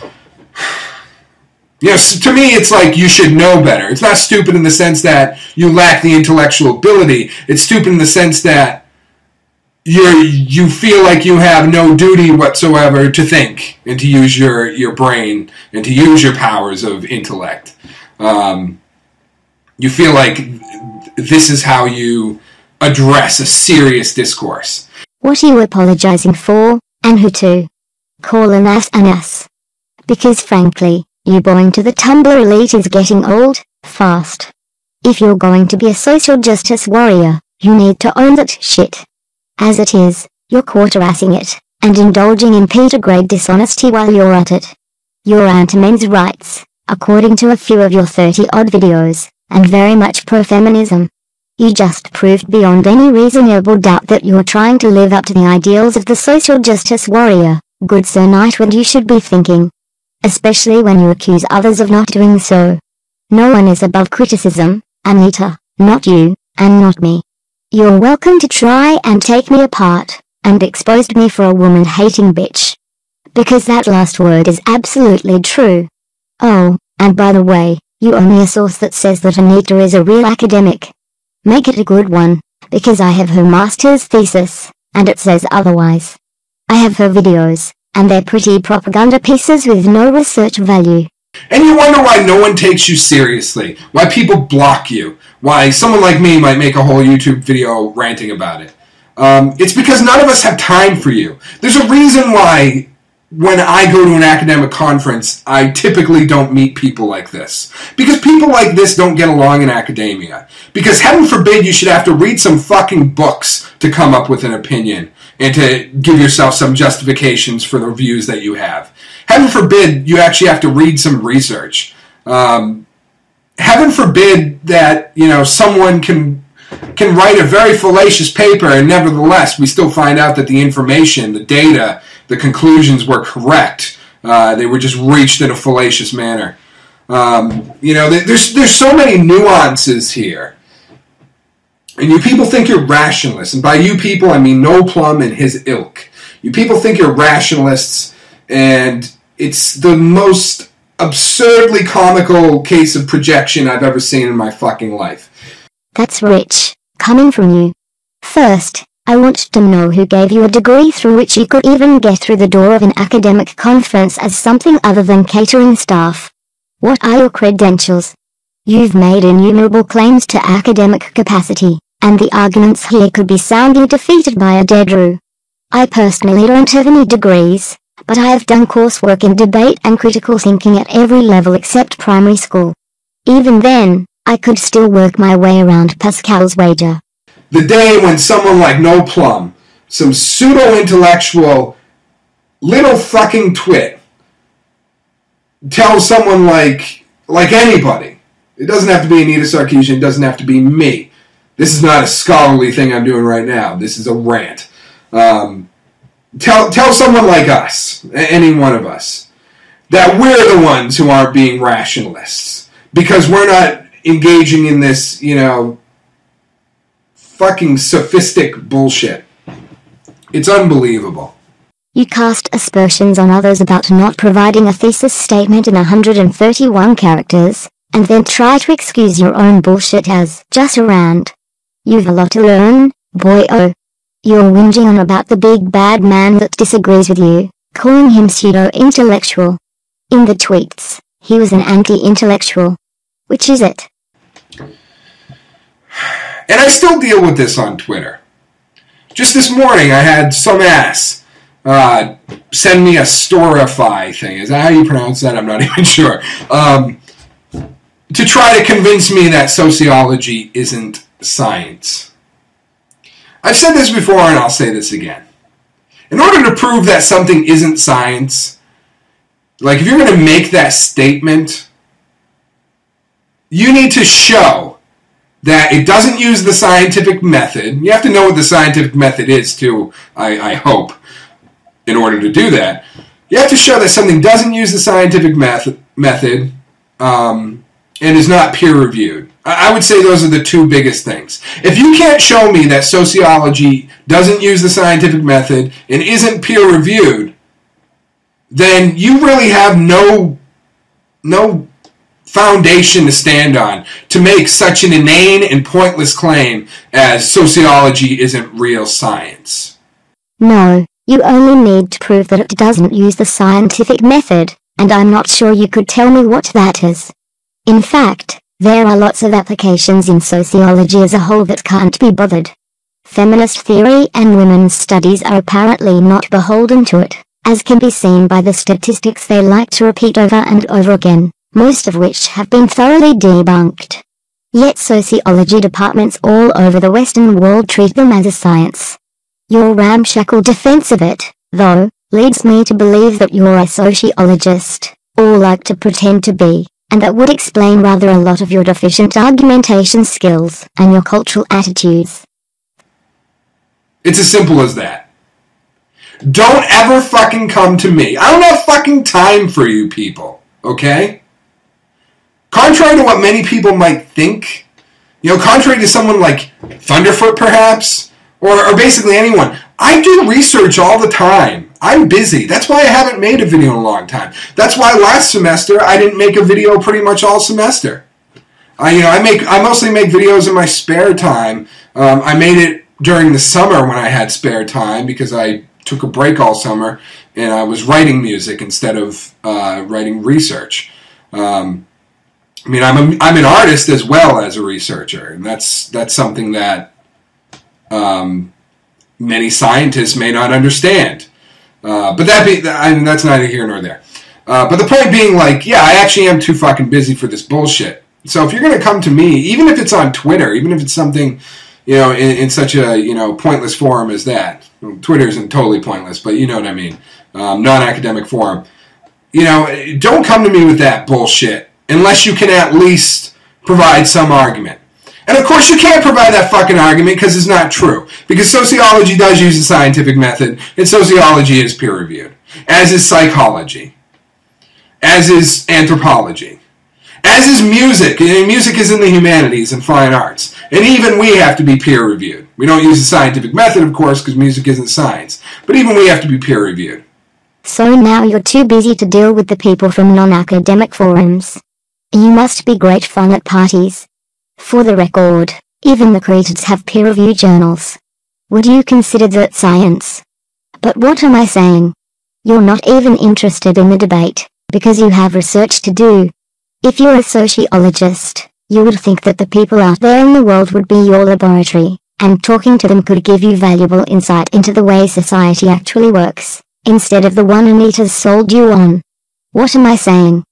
Yes, to me, it's like you should know better. It's not stupid in the sense that you lack the intellectual ability. It's stupid in the sense that you you feel like you have no duty whatsoever to think and to use your, your brain and to use your powers of intellect. Um, you feel like this is how you address a serious discourse. What are you apologizing for, and who to? Call an ass an ass. Because frankly, you going to the Tumblr elite is getting old, fast. If you're going to be a social justice warrior, you need to own that shit. As it is, you're quarter-assing it, and indulging in Peter-grade dishonesty while you're at it. You're anti-men's rights, according to a few of your 30-odd videos, and very much pro-feminism. You just proved beyond any reasonable doubt that you're trying to live up to the ideals of the social justice warrior, good Sir Nightwind you should be thinking, especially when you accuse others of not doing so. No one is above criticism, Anita, not you, and not me. You're welcome to try and take me apart, and exposed me for a woman-hating bitch. Because that last word is absolutely true. Oh, and by the way, you owe me a source that says that Anita is a real academic. Make it a good one, because I have her master's thesis, and it says otherwise. I have her videos, and they're pretty propaganda pieces with no research value. And you wonder why no one takes you seriously, why people block you, why someone like me might make a whole YouTube video ranting about it. Um, it's because none of us have time for you. There's a reason why when I go to an academic conference, I typically don't meet people like this. Because people like this don't get along in academia. Because heaven forbid you should have to read some fucking books to come up with an opinion and to give yourself some justifications for the views that you have. Heaven forbid you actually have to read some research. Um, heaven forbid that you know someone can can write a very fallacious paper and nevertheless we still find out that the information, the data, the conclusions were correct. Uh, they were just reached in a fallacious manner. Um, you know, there's there's so many nuances here and you people think you're rationalists, and by you people I mean Noel Plum and his ilk. You people think you're rationalists, and it's the most absurdly comical case of projection I've ever seen in my fucking life. That's rich, coming from you. First, I want to know who gave you a degree through which you could even get through the door of an academic conference as something other than catering staff. What are your credentials? You've made innumerable claims to academic capacity, and the arguments here could be soundly defeated by a dead Drew. I personally don't have any degrees, but I have done coursework in debate and critical thinking at every level except primary school. Even then, I could still work my way around Pascal's wager. The day when someone like Noel Plum, some pseudo-intellectual little fucking twit, tells someone like, like anybody, it doesn't have to be Anita Sarkeesian. It doesn't have to be me. This is not a scholarly thing I'm doing right now. This is a rant. Um, tell, tell someone like us, any one of us, that we're the ones who aren't being rationalists because we're not engaging in this, you know, fucking sophistic bullshit. It's unbelievable. You cast aspersions on others about not providing a thesis statement in 131 characters, and then try to excuse your own bullshit as just around. You've a lot to learn, boy oh. You're whinging on about the big bad man that disagrees with you, calling him pseudo-intellectual. In the tweets, he was an anti-intellectual. Which is it? And I still deal with this on Twitter. Just this morning, I had some ass uh, send me a Storify thing. Is that how you pronounce that? I'm not even sure. Um, to try to convince me that sociology isn't science. I've said this before and I'll say this again. In order to prove that something isn't science, like if you're going to make that statement, you need to show that it doesn't use the scientific method. You have to know what the scientific method is, too, I, I hope, in order to do that. You have to show that something doesn't use the scientific method, method um, and is not peer reviewed. I would say those are the two biggest things. If you can't show me that sociology doesn't use the scientific method and isn't peer reviewed, then you really have no no foundation to stand on to make such an inane and pointless claim as sociology isn't real science. No, you only need to prove that it doesn't use the scientific method, and I'm not sure you could tell me what that is. In fact, there are lots of applications in sociology as a whole that can't be bothered. Feminist theory and women's studies are apparently not beholden to it, as can be seen by the statistics they like to repeat over and over again, most of which have been thoroughly debunked. Yet sociology departments all over the Western world treat them as a science. Your ramshackle defense of it, though, leads me to believe that you're a sociologist, or like to pretend to be and that would explain rather a lot of your deficient argumentation skills and your cultural attitudes. It's as simple as that. Don't ever fucking come to me. I don't have fucking time for you people, okay? Contrary to what many people might think, you know, contrary to someone like Thunderf00t perhaps, or, or basically anyone, I do research all the time. I'm busy. That's why I haven't made a video in a long time. That's why last semester I didn't make a video pretty much all semester. I, you know, I make I mostly make videos in my spare time. Um, I made it during the summer when I had spare time because I took a break all summer and I was writing music instead of uh, writing research. Um, I mean, I'm a, I'm an artist as well as a researcher, and that's that's something that um, many scientists may not understand. Uh, but that be, I mean, that's neither here nor there. Uh, but the point being, like, yeah, I actually am too fucking busy for this bullshit. So if you're gonna come to me, even if it's on Twitter, even if it's something, you know, in, in such a you know pointless forum as that, Twitter isn't totally pointless, but you know what I mean, um, non-academic forum. You know, don't come to me with that bullshit unless you can at least provide some argument. And of course, you can't provide that fucking argument because it's not true. Because sociology does use the scientific method, and sociology is peer reviewed, as is psychology, as is anthropology, as is music. Music is in the humanities and fine arts. And even we have to be peer reviewed. We don't use the scientific method, of course, because music isn't science. But even we have to be peer reviewed. So now you're too busy to deal with the people from non academic forums. You must be great fun at parties. For the record, even the creators have peer-reviewed journals. Would you consider that science? But what am I saying? You're not even interested in the debate, because you have research to do. If you're a sociologist, you would think that the people out there in the world would be your laboratory, and talking to them could give you valuable insight into the way society actually works, instead of the one Anita's sold you on. What am I saying?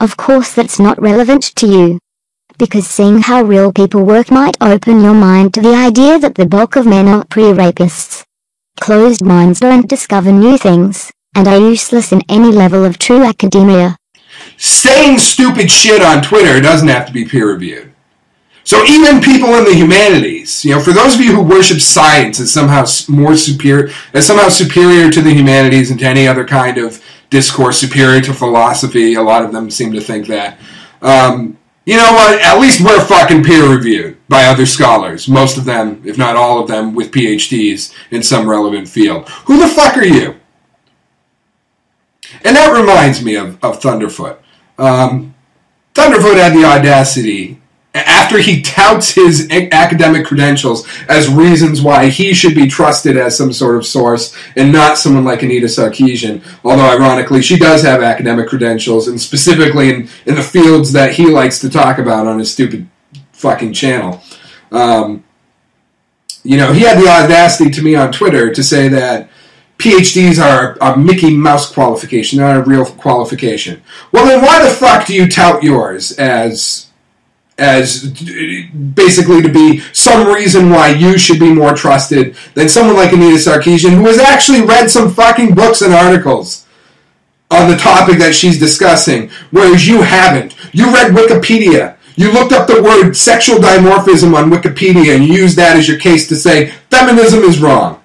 Of course that's not relevant to you because seeing how real people work might open your mind to the idea that the bulk of men are pre-rapists. Closed minds don't discover new things, and are useless in any level of true academia. Saying stupid shit on Twitter doesn't have to be peer-reviewed. So even people in the humanities, you know, for those of you who worship science as somehow more superior, as somehow superior to the humanities and to any other kind of discourse, superior to philosophy, a lot of them seem to think that. Um, you know what? At least we're fucking peer reviewed by other scholars. Most of them, if not all of them, with PhDs in some relevant field. Who the fuck are you? And that reminds me of, of Thunderf00t. Um, Thunderf00t had the audacity after he touts his academic credentials as reasons why he should be trusted as some sort of source and not someone like Anita Sarkeesian, although ironically she does have academic credentials and specifically in, in the fields that he likes to talk about on his stupid fucking channel. Um, you know, he had the audacity to me on Twitter to say that PhDs are a Mickey Mouse qualification, not a real qualification. Well, then why the fuck do you tout yours as as basically to be some reason why you should be more trusted than someone like Anita Sarkeesian, who has actually read some fucking books and articles on the topic that she's discussing, whereas you haven't. You read Wikipedia. You looked up the word sexual dimorphism on Wikipedia and used that as your case to say feminism is wrong.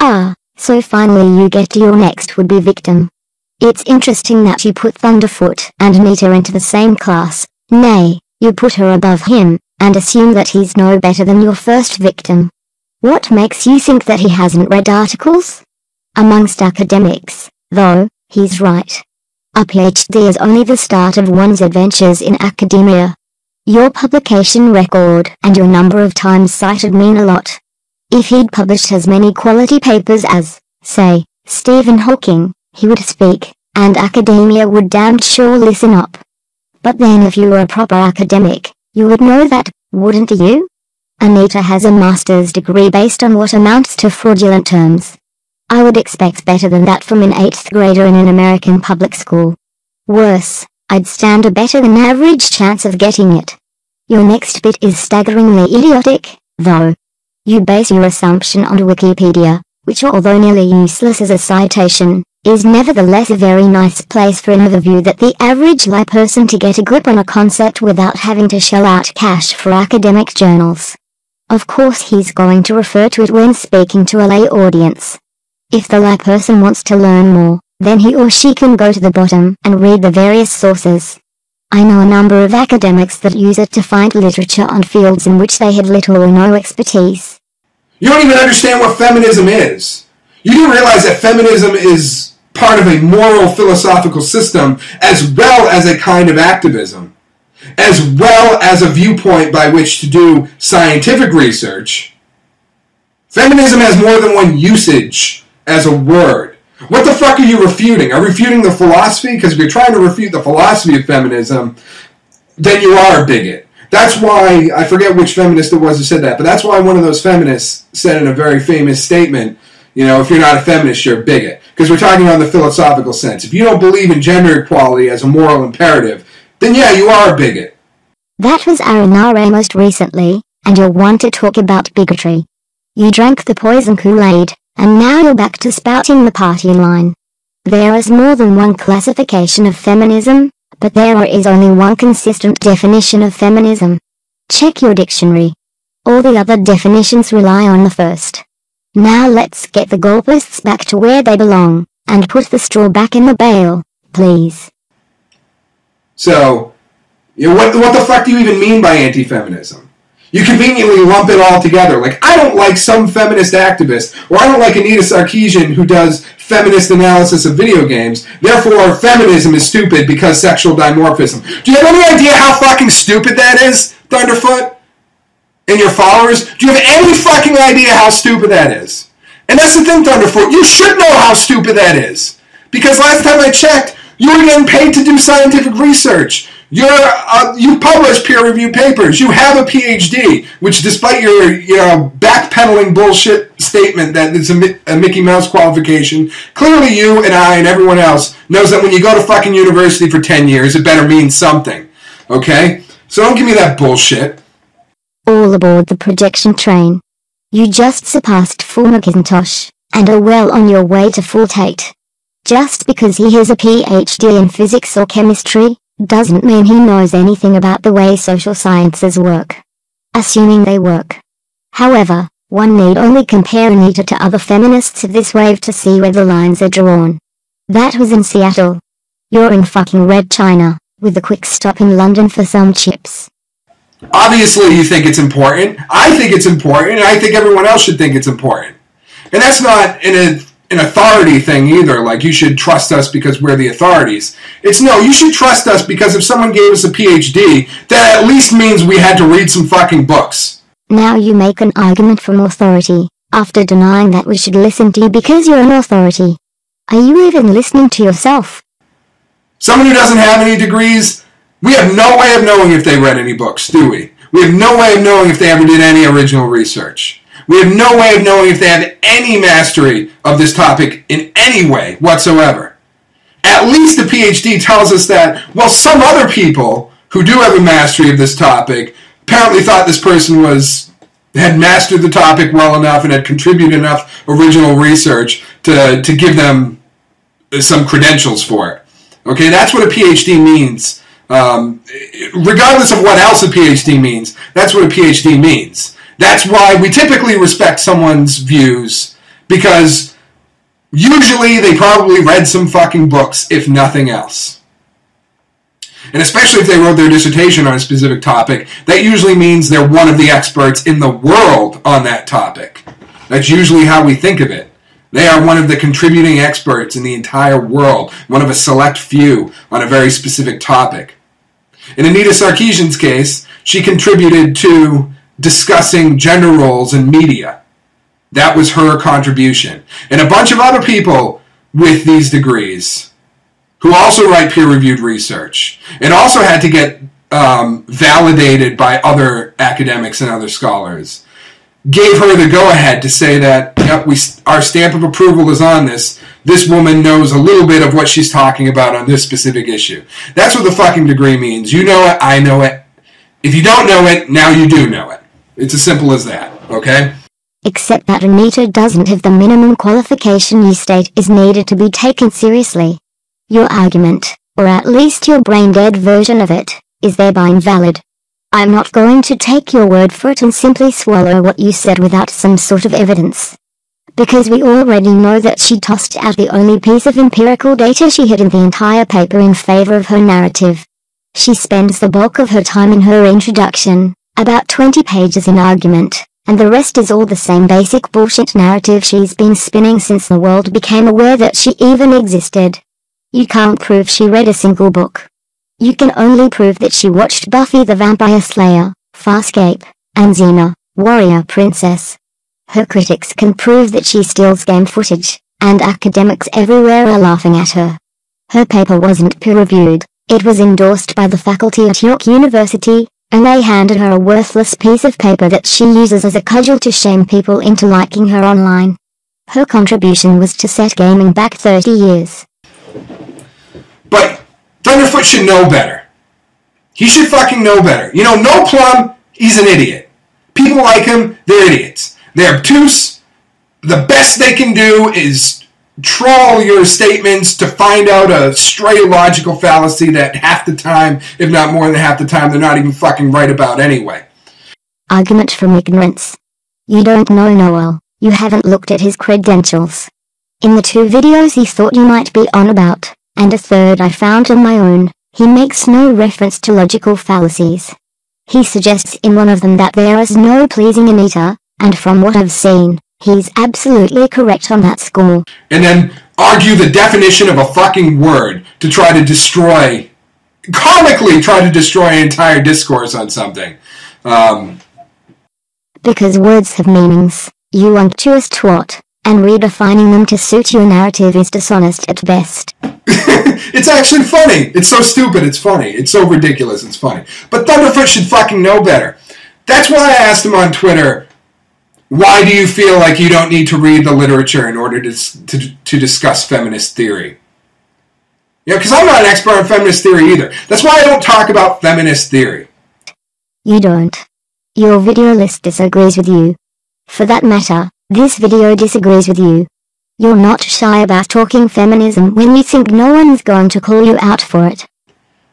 Ah, so finally you get your next would-be victim. It's interesting that you put Thunderf00t and Anita into the same class. Nay, you put her above him, and assume that he's no better than your first victim. What makes you think that he hasn't read articles? Amongst academics, though, he's right. A PhD is only the start of one's adventures in academia. Your publication record and your number of times cited mean a lot. If he'd published as many quality papers as, say, Stephen Hawking, he would speak, and academia would damned sure listen up. But then if you were a proper academic, you would know that, wouldn't you? Anita has a master's degree based on what amounts to fraudulent terms. I would expect better than that from an 8th grader in an American public school. Worse, I'd stand a better than average chance of getting it. Your next bit is staggeringly idiotic, though. You base your assumption on Wikipedia, which although nearly useless as a citation, is nevertheless a very nice place for an overview that the average layperson to get a grip on a concept without having to shell out cash for academic journals. Of course he's going to refer to it when speaking to a lay audience. If the layperson wants to learn more, then he or she can go to the bottom and read the various sources. I know a number of academics that use it to find literature on fields in which they had little or no expertise. You don't even understand what feminism is. You do realize that feminism is part of a moral philosophical system as well as a kind of activism, as well as a viewpoint by which to do scientific research. Feminism has more than one usage as a word. What the fuck are you refuting? Are you refuting the philosophy? Because if you're trying to refute the philosophy of feminism, then you are a bigot. That's why, I forget which feminist it was who said that, but that's why one of those feminists said in a very famous statement you know, if you're not a feminist, you're a bigot. Because we're talking about the philosophical sense. If you don't believe in gender equality as a moral imperative, then yeah, you are a bigot. That was Aranare most recently, and you're one to talk about bigotry. You drank the poison Kool-Aid, and now you're back to spouting the party line. There is more than one classification of feminism, but there is only one consistent definition of feminism. Check your dictionary. All the other definitions rely on the first. Now let's get the goalposts back to where they belong, and put the straw back in the bale, please. So, you know, what, what the fuck do you even mean by anti-feminism? You conveniently lump it all together. Like, I don't like some feminist activist, or I don't like Anita Sarkeesian who does feminist analysis of video games. Therefore, feminism is stupid because sexual dimorphism. Do you have any idea how fucking stupid that is, Thunderf00t? And your followers, do you have any fucking idea how stupid that is? And that's the thing, Thunderf00t. You should know how stupid that is. Because last time I checked, you were getting paid to do scientific research. You're, uh, you publish peer-reviewed papers. You have a PhD, which despite your you know, backpedaling bullshit statement that it's a, a Mickey Mouse qualification, clearly you and I and everyone else knows that when you go to fucking university for 10 years, it better mean something. Okay? So don't give me that bullshit. All aboard the projection train. You just surpassed Full McIntosh, and are well on your way to full Tate. Just because he has a PhD in physics or chemistry, doesn't mean he knows anything about the way social sciences work. Assuming they work. However, one need only compare Anita to other feminists of this wave to see where the lines are drawn. That was in Seattle. You're in fucking Red China, with a quick stop in London for some chips. Obviously, you think it's important. I think it's important, and I think everyone else should think it's important. And that's not in a an authority thing either. Like you should trust us because we're the authorities. It's no, you should trust us because if someone gave us a PhD, that at least means we had to read some fucking books. Now you make an argument from authority, after denying that we should listen to you because you're an authority. Are you even listening to yourself? Someone who doesn't have any degrees, we have no way of knowing if they read any books, do we? We have no way of knowing if they ever did any original research. We have no way of knowing if they have any mastery of this topic in any way whatsoever. At least the PhD tells us that, well, some other people who do have a mastery of this topic apparently thought this person was had mastered the topic well enough and had contributed enough original research to, to give them some credentials for it. Okay, that's what a PhD means. Um, regardless of what else a PhD means, that's what a PhD means. That's why we typically respect someone's views because usually they probably read some fucking books, if nothing else. And especially if they wrote their dissertation on a specific topic, that usually means they're one of the experts in the world on that topic. That's usually how we think of it. They are one of the contributing experts in the entire world, one of a select few on a very specific topic. In Anita Sarkeesian's case, she contributed to discussing gender roles in media. That was her contribution. And a bunch of other people with these degrees who also write peer reviewed research and also had to get um, validated by other academics and other scholars gave her the go ahead to say that yep we our stamp of approval is on this this woman knows a little bit of what she's talking about on this specific issue that's what the fucking degree means you know it i know it if you don't know it now you do know it it's as simple as that, okay? Except that Anita doesn't have the minimum qualification you state is needed to be taken seriously. Your argument, or at least your brain-dead version of it, is thereby invalid. I'm not going to take your word for it and simply swallow what you said without some sort of evidence. Because we already know that she tossed out the only piece of empirical data she had in the entire paper in favor of her narrative. She spends the bulk of her time in her introduction, about 20 pages in argument, and the rest is all the same basic bullshit narrative she's been spinning since the world became aware that she even existed. You can't prove she read a single book. You can only prove that she watched Buffy the Vampire Slayer, Farscape, and Xena, Warrior Princess. Her critics can prove that she steals game footage, and academics everywhere are laughing at her. Her paper wasn't peer-reviewed, it was endorsed by the faculty at York University, and they handed her a worthless piece of paper that she uses as a cudgel to shame people into liking her online. Her contribution was to set gaming back 30 years. But Thunderf00t should know better. He should fucking know better. You know, Noel Plum, he's an idiot. People like him, they're idiots. They're obtuse. The best they can do is trawl your statements to find out a stray logical fallacy that half the time, if not more than half the time, they're not even fucking right about anyway. Argument from ignorance. You don't know Noel. You haven't looked at his credentials. In the two videos he thought you might be on about, and a third I found on my own, he makes no reference to logical fallacies. He suggests in one of them that there is no pleasing Anita, and from what I've seen, He's absolutely correct on that score. And then argue the definition of a fucking word to try to destroy, comically try to destroy an entire discourse on something. Um, because words have meanings, you unctuous twat, and redefining them to suit your narrative is dishonest at best. it's actually funny. It's so stupid, it's funny. It's so ridiculous, it's funny. But Thunderf00t should fucking know better. That's why I asked him on Twitter why do you feel like you don't need to read the literature in order to, to, to discuss feminist theory? Yeah, because I'm not an expert on feminist theory either. That's why I don't talk about feminist theory. You don't. Your video list disagrees with you. For that matter, this video disagrees with you. You're not shy about talking feminism when you think no one's going to call you out for it.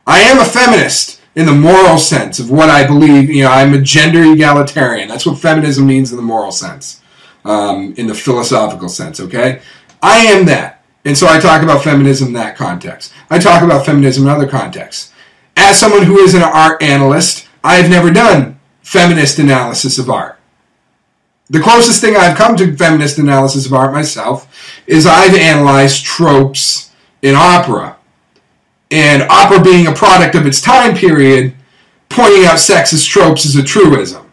I am a feminist in the moral sense of what I believe. You know, I'm a gender egalitarian. That's what feminism means in the moral sense, um, in the philosophical sense. Okay, I am that, and so I talk about feminism in that context. I talk about feminism in other contexts. As someone who is an art analyst, I have never done feminist analysis of art. The closest thing I've come to feminist analysis of art myself is I've analyzed tropes in opera. And opera being a product of its time period, pointing out sexist tropes is a truism.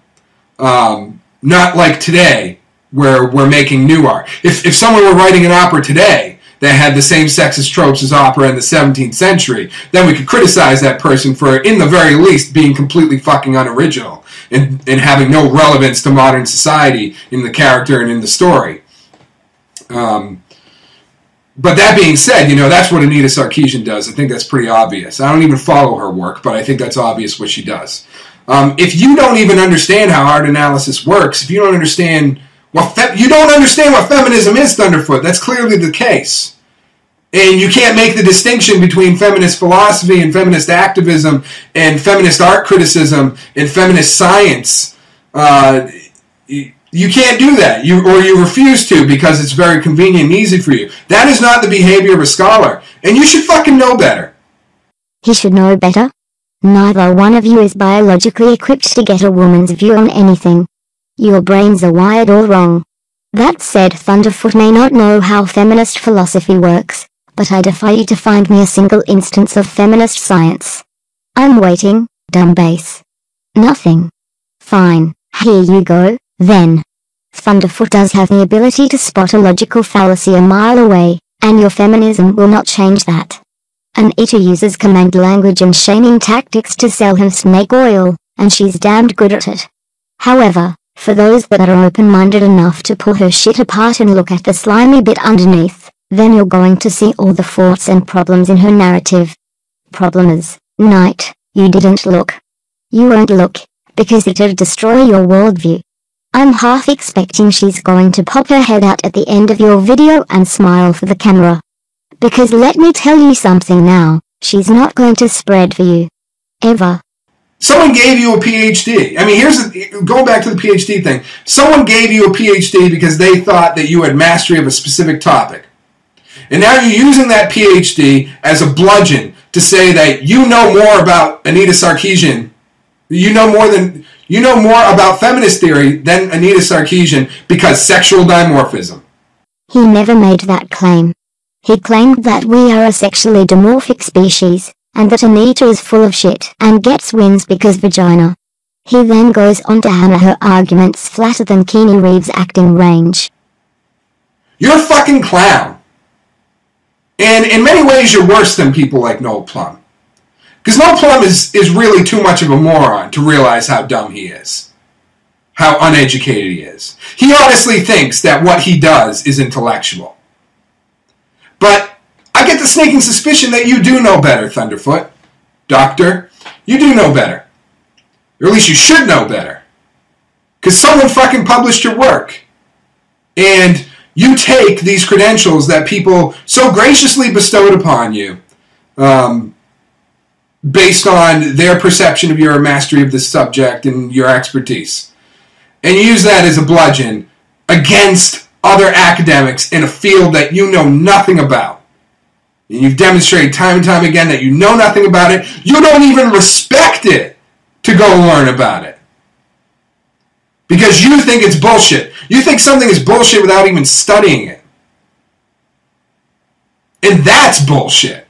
Um, not like today, where we're making new art. If, if someone were writing an opera today, that had the same sexist tropes as opera in the 17th century, then we could criticize that person for, in the very least, being completely fucking unoriginal and, and having no relevance to modern society in the character and in the story. Um, but that being said, you know, that's what Anita Sarkeesian does. I think that's pretty obvious. I don't even follow her work, but I think that's obvious what she does. Um, if you don't even understand how art analysis works, if you don't understand fe- you don't understand what feminism is, Thunderf00t. That's clearly the case. And you can't make the distinction between feminist philosophy and feminist activism and feminist art criticism and feminist science. Uh, you can't do that, you or you refuse to because it's very convenient and easy for you. That is not the behavior of a scholar, and you should fucking know better. He should know better. Neither one of you is biologically equipped to get a woman's view on anything. Your brains are wired all wrong. That said, Thunderf00t may not know how feminist philosophy works, but I defy you to find me a single instance of feminist science. I'm waiting, dumb base. Nothing. Fine, here you go, then. Thunderf00t does have the ability to spot a logical fallacy a mile away, and your feminism will not change that. Anita uses command language and shaming tactics to sell him snake oil, and she's damned good at it. However, for those that are open-minded enough to pull her shit apart and look at the slimy bit underneath, then you're going to see all the faults and problems in her narrative. Problem is, Knight, you didn't look. You won't look, because it'd destroy your worldview. I'm half expecting she's going to pop her head out at the end of your video and smile for the camera. Because let me tell you something now, she's not going to spread for you. Ever. Someone gave you a PhD. I mean, here's the, going back to the PhD thing. Someone gave you a PhD because they thought that you had mastery of a specific topic. And now you're using that PhD as a bludgeon to say that you know more about Anita Sarkeesian. You know more than you know more about feminist theory than Anita Sarkeesian because sexual dimorphism. He never made that claim. He claimed that we are a sexually dimorphic species, and that Anita is full of shit and gets wins because vagina. He then goes on to hammer her arguments flatter than Keanu Reeves' acting range. You're a fucking clown. And in many ways, you're worse than people like Noel Plum. Because Noel Plum is, is really too much of a moron to realize how dumb he is. How uneducated he is. He honestly thinks that what he does is intellectual. But I get the sneaking suspicion that you do know better, Thunderf00t. Doctor, you do know better. Or at least you should know better. Because someone fucking published your work. And you take these credentials that people so graciously bestowed upon you um, based on their perception of your mastery of the subject and your expertise. And you use that as a bludgeon against other academics in a field that you know nothing about. And you've demonstrated time and time again that you know nothing about it. You don't even respect it to go learn about it. Because you think it's bullshit. You think something is bullshit without even studying it. And that's bullshit.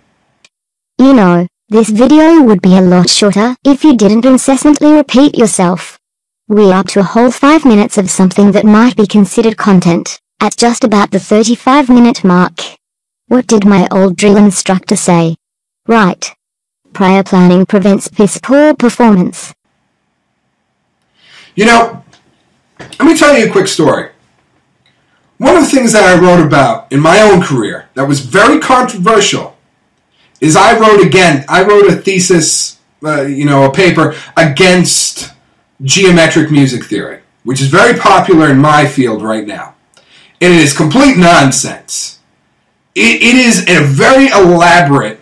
You know, this video would be a lot shorter if you didn't incessantly repeat yourself. We're up to a whole 5 minutes of something that might be considered content, at just about the 35 minute mark. What did my old drill instructor say? Right. Prior planning prevents piss poor performance. You know, let me tell you a quick story. One of the things that I wrote about in my own career that was very controversial is I wrote again, I wrote a thesis, uh, you know, a paper against geometric music theory, which is very popular in my field right now. And it is complete nonsense it, it is a very elaborate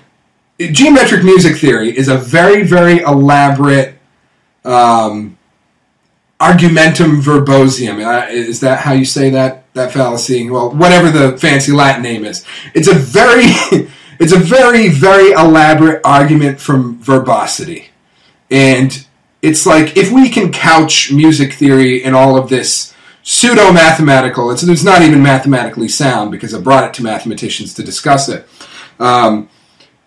geometric music theory is a very, very elaborate um, argumentum verbosum. Uh, is that how you say that that fallacy? Well, whatever the fancy Latin name is, it's a very, it's a very, very elaborate argument from verbosity, and it's like if we can couch music theory in all of this pseudo mathematical. It's, it's not even mathematically sound because I brought it to mathematicians to discuss it. Um,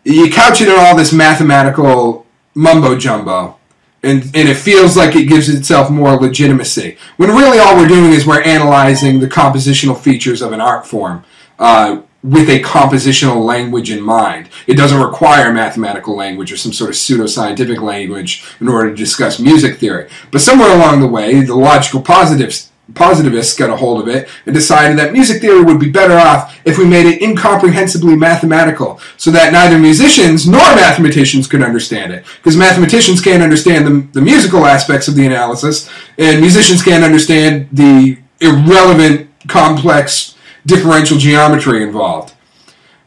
you couch it in all this mathematical mumbo jumbo, and, and it feels like it gives itself more legitimacy. When really all we're doing is we're analyzing the compositional features of an art form. Uh, with a compositional language in mind. It doesn't require mathematical language or some sort of pseudoscientific language in order to discuss music theory. But somewhere along the way, the logical positives positivists got a hold of it and decided that music theory would be better off if we made it incomprehensibly mathematical so that neither musicians nor mathematicians could understand it. Because mathematicians can't understand the, the musical aspects of the analysis, and musicians can't understand the irrelevant, complex differential geometry involved.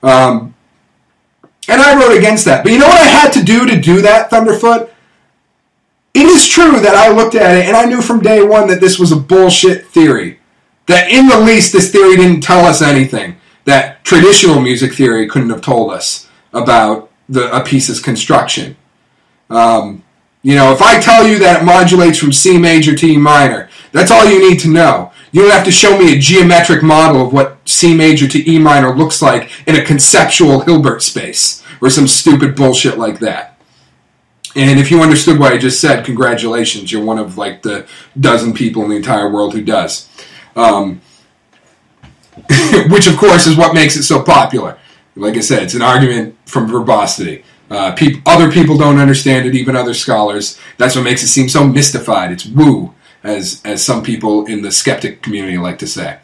Um, and I wrote against that. But you know what I had to do to do that, Thunderf00t? It is true that I looked at it and I knew from day one that this was a bullshit theory. That in the least, this theory didn't tell us anything. That traditional music theory couldn't have told us about the, a piece's construction. Um, you know, if I tell you that it modulates from C major to E minor, that's all you need to know. You don't have to show me a geometric model of what C major to E minor looks like in a conceptual Hilbert space or some stupid bullshit like that. And if you understood what I just said, congratulations. You're one of like the dozen people in the entire world who does. Um, which, of course, is what makes it so popular. Like I said, it's an argument from verbosity. Uh, peop- other people don't understand it, even other scholars. That's what makes it seem so mystified. It's woo, as, as some people in the skeptic community like to say.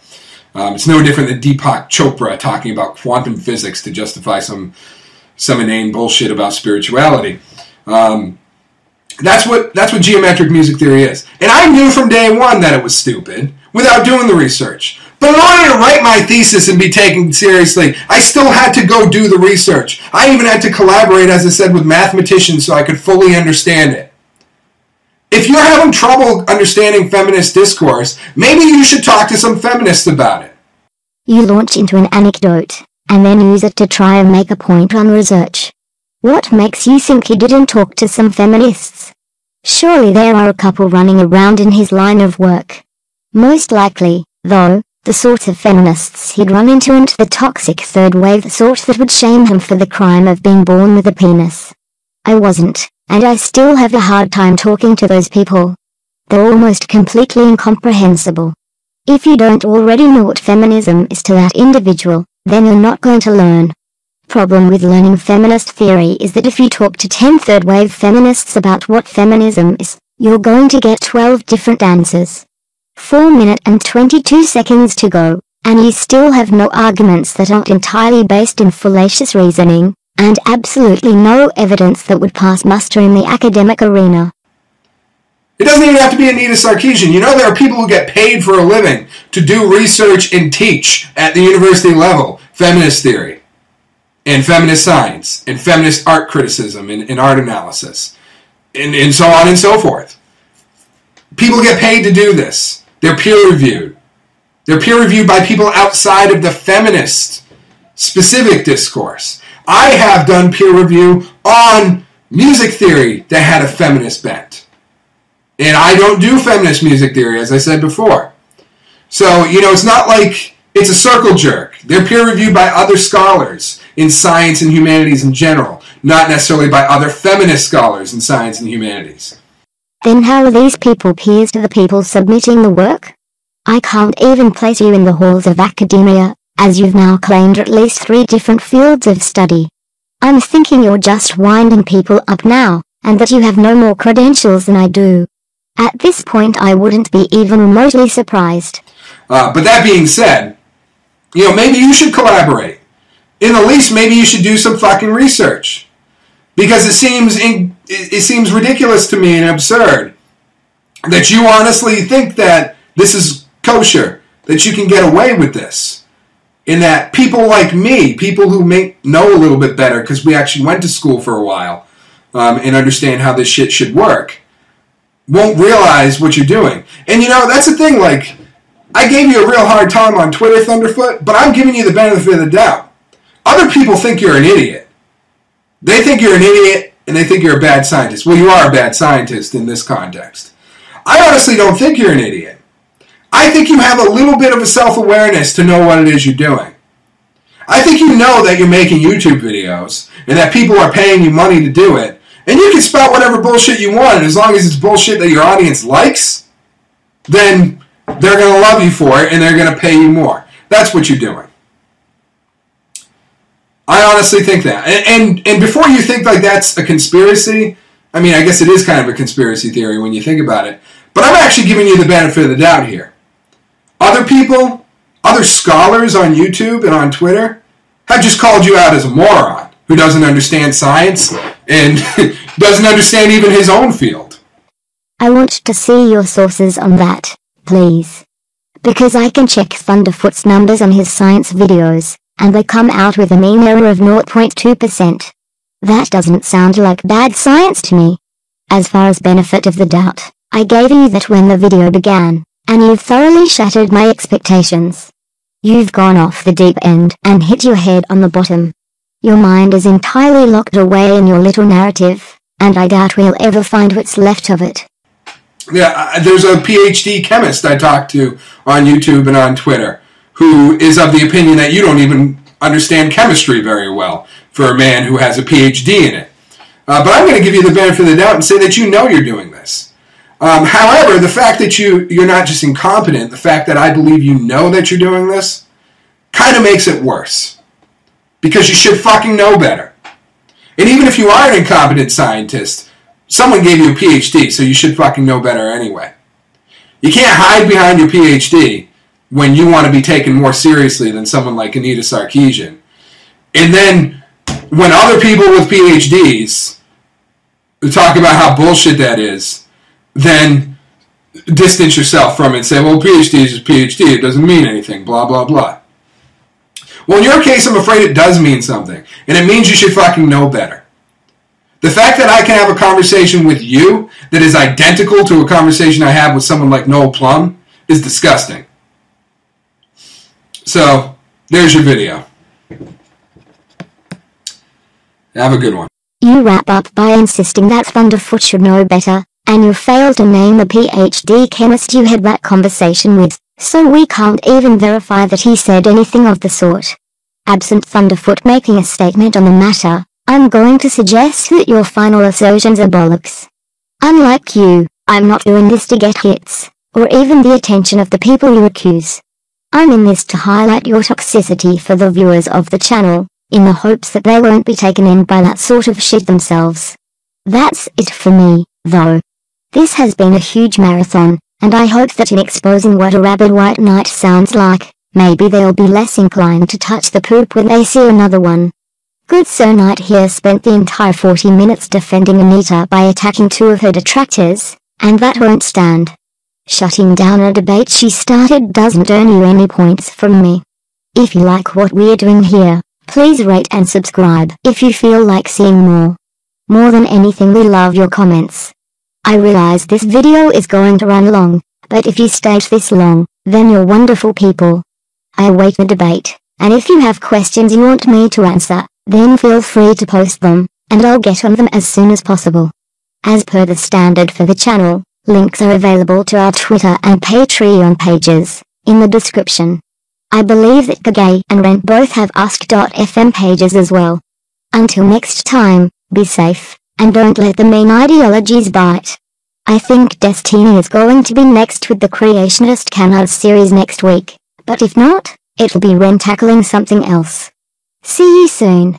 Um, it's no different than Deepak Chopra talking about quantum physics to justify some some inane bullshit about spirituality. Um, that's what that's what geometric music theory is. And I knew from day one that it was stupid without doing the research. But in order to write my thesis and be taken seriously, I still had to go do the research. I even had to collaborate, as I said, with mathematicians so I could fully understand it. If you're having trouble understanding feminist discourse, maybe you should talk to some feminists about it. You launch into an anecdote, and then use it to try and make a point on research. What makes you think he didn't talk to some feminists? Surely there are a couple running around in his line of work. Most likely, though, the sort of feminists he'd run into and the toxic third wave sort that would shame him for the crime of being born with a penis. I wasn't, and I still have a hard time talking to those people. They're almost completely incomprehensible. If you don't already know what feminism is to that individual, then you're not going to learn problem with learning feminist theory is that if you talk to 10 third wave feminists about what feminism is, you're going to get 12 different answers. 4 minute and 22 seconds to go, and you still have no arguments that aren't entirely based in fallacious reasoning, and absolutely no evidence that would pass muster in the academic arena. It doesn't even have to be Anita Sarkeesian. You know there are people who get paid for a living to do research and teach at the university level feminist theory and feminist science, and feminist art criticism, and, in art analysis, and, and so on and so forth. People get paid to do this. They're peer reviewed. They're peer reviewed by people outside of the feminist specific discourse. I have done peer review on music theory that had a feminist bent. And I don't do feminist music theory, as I said before. So, you know, it's not like it's a circle jerk. They're peer reviewed by other scholars in science and humanities in general, not necessarily by other feminist scholars in science and humanities. Then how are these people peers to the people submitting the work? I can't even place you in the halls of academia, as you've now claimed at least three different fields of study. I'm thinking you're just winding people up now, and that you have no more credentials than I do. At this point I wouldn't be even remotely surprised. Uh, but that being said, you know, maybe you should collaborate. In the least, maybe you should do some fucking research. Because it seems in, it seems ridiculous to me and absurd that you honestly think that this is kosher, that you can get away with this. In that people like me, people who make know a little bit better because we actually went to school for a while um, and understand how this shit should work, won't realize what you're doing. And you know, that's the thing, like, I gave you a real hard time on Twitter, Thunderf00t, but I'm giving you the benefit of the doubt. Other people think you're an idiot. They think you're an idiot and they think you're a bad scientist. Well, you are a bad scientist in this context. I honestly don't think you're an idiot. I think you have a little bit of a self awareness to know what it is you're doing. I think you know that you're making YouTube videos and that people are paying you money to do it. And you can spout whatever bullshit you want, and as long as it's bullshit that your audience likes, then they're going to love you for it and they're going to pay you more. That's what you're doing. I honestly think that. And, and, and before you think like that's a conspiracy, I mean, I guess it is kind of a conspiracy theory when you think about it. But I'm actually giving you the benefit of the doubt here. Other people, other scholars on YouTube and on Twitter, have just called you out as a moron who doesn't understand science and doesn't understand even his own field. I want to see your sources on that, please. Because I can check Thunderf00t's numbers on his science videos, and they come out with a mean error of 0.2%. That doesn't sound like bad science to me. As far as benefit of the doubt, I gave you that when the video began, and you've thoroughly shattered my expectations. You've gone off the deep end and hit your head on the bottom. Your mind is entirely locked away in your little narrative, and I doubt we'll ever find what's left of it. Yeah, there's a PhD chemist I talked to on YouTube and on Twitter who is of the opinion that you don't even understand chemistry very well for a man who has a PhD in it. Uh, but I'm going to give you the benefit of the doubt and say that you know you're doing. Um, however, the fact that you you're not just incompetent, the fact that I believe you know that you're doing this, kind of makes it worse. Because you should fucking know better. And even if you are an incompetent scientist, someone gave you a PhD, so you should fucking know better anyway. You can't hide behind your PhD when you want to be taken more seriously than someone like Anita Sarkeesian. And then when other people with PhDs talk about how bullshit that is, then distance yourself from it and say, well, PhD is just PhD. It doesn't mean anything, blah, blah, blah. Well, in your case, I'm afraid it does mean something. And it means you should fucking know better. The fact that I can have a conversation with you that is identical to a conversation I have with someone like Noel Plum is disgusting. So, there's your video. Have a good one. You wrap up by insisting that Thunderf00t should know better, and you failed to name the PhD chemist you had that conversation with, so we can't even verify that he said anything of the sort. Absent Thunderf00t making a statement on the matter, I'm going to suggest that your final assertions are bollocks. Unlike you, I'm not doing this to get hits, or even the attention of the people you accuse. I'm in this to highlight your toxicity for the viewers of the channel, in the hopes that they won't be taken in by that sort of shit themselves. That's it for me, though. This has been a huge marathon, and I hope that in exposing what a rabid white knight sounds like, maybe they'll be less inclined to touch the poop when they see another one. Good Sir Knight here spent the entire 40 minutes defending Anita by attacking two of her detractors, and that won't stand. Shutting down a debate she started doesn't earn you any points from me. If you like what we're doing here, please rate and subscribe if you feel like seeing more. More than anything we love your comments. I realize this video is going to run long, but if you stayed this long, then you're wonderful people. I await the debate, and if you have questions you want me to answer, then feel free to post them, and I'll get on them as soon as possible. As per the standard for the channel, links are available to our Twitter and Patreon pages, in the description. I believe that Kagay and Rent both have Ask.fm pages as well. Until next time, be safe, and don't let the main ideologies bite. I think Destiny is going to be next with the Creationist Canard series next week, but if not, it'll be Ren tackling something else. See you soon.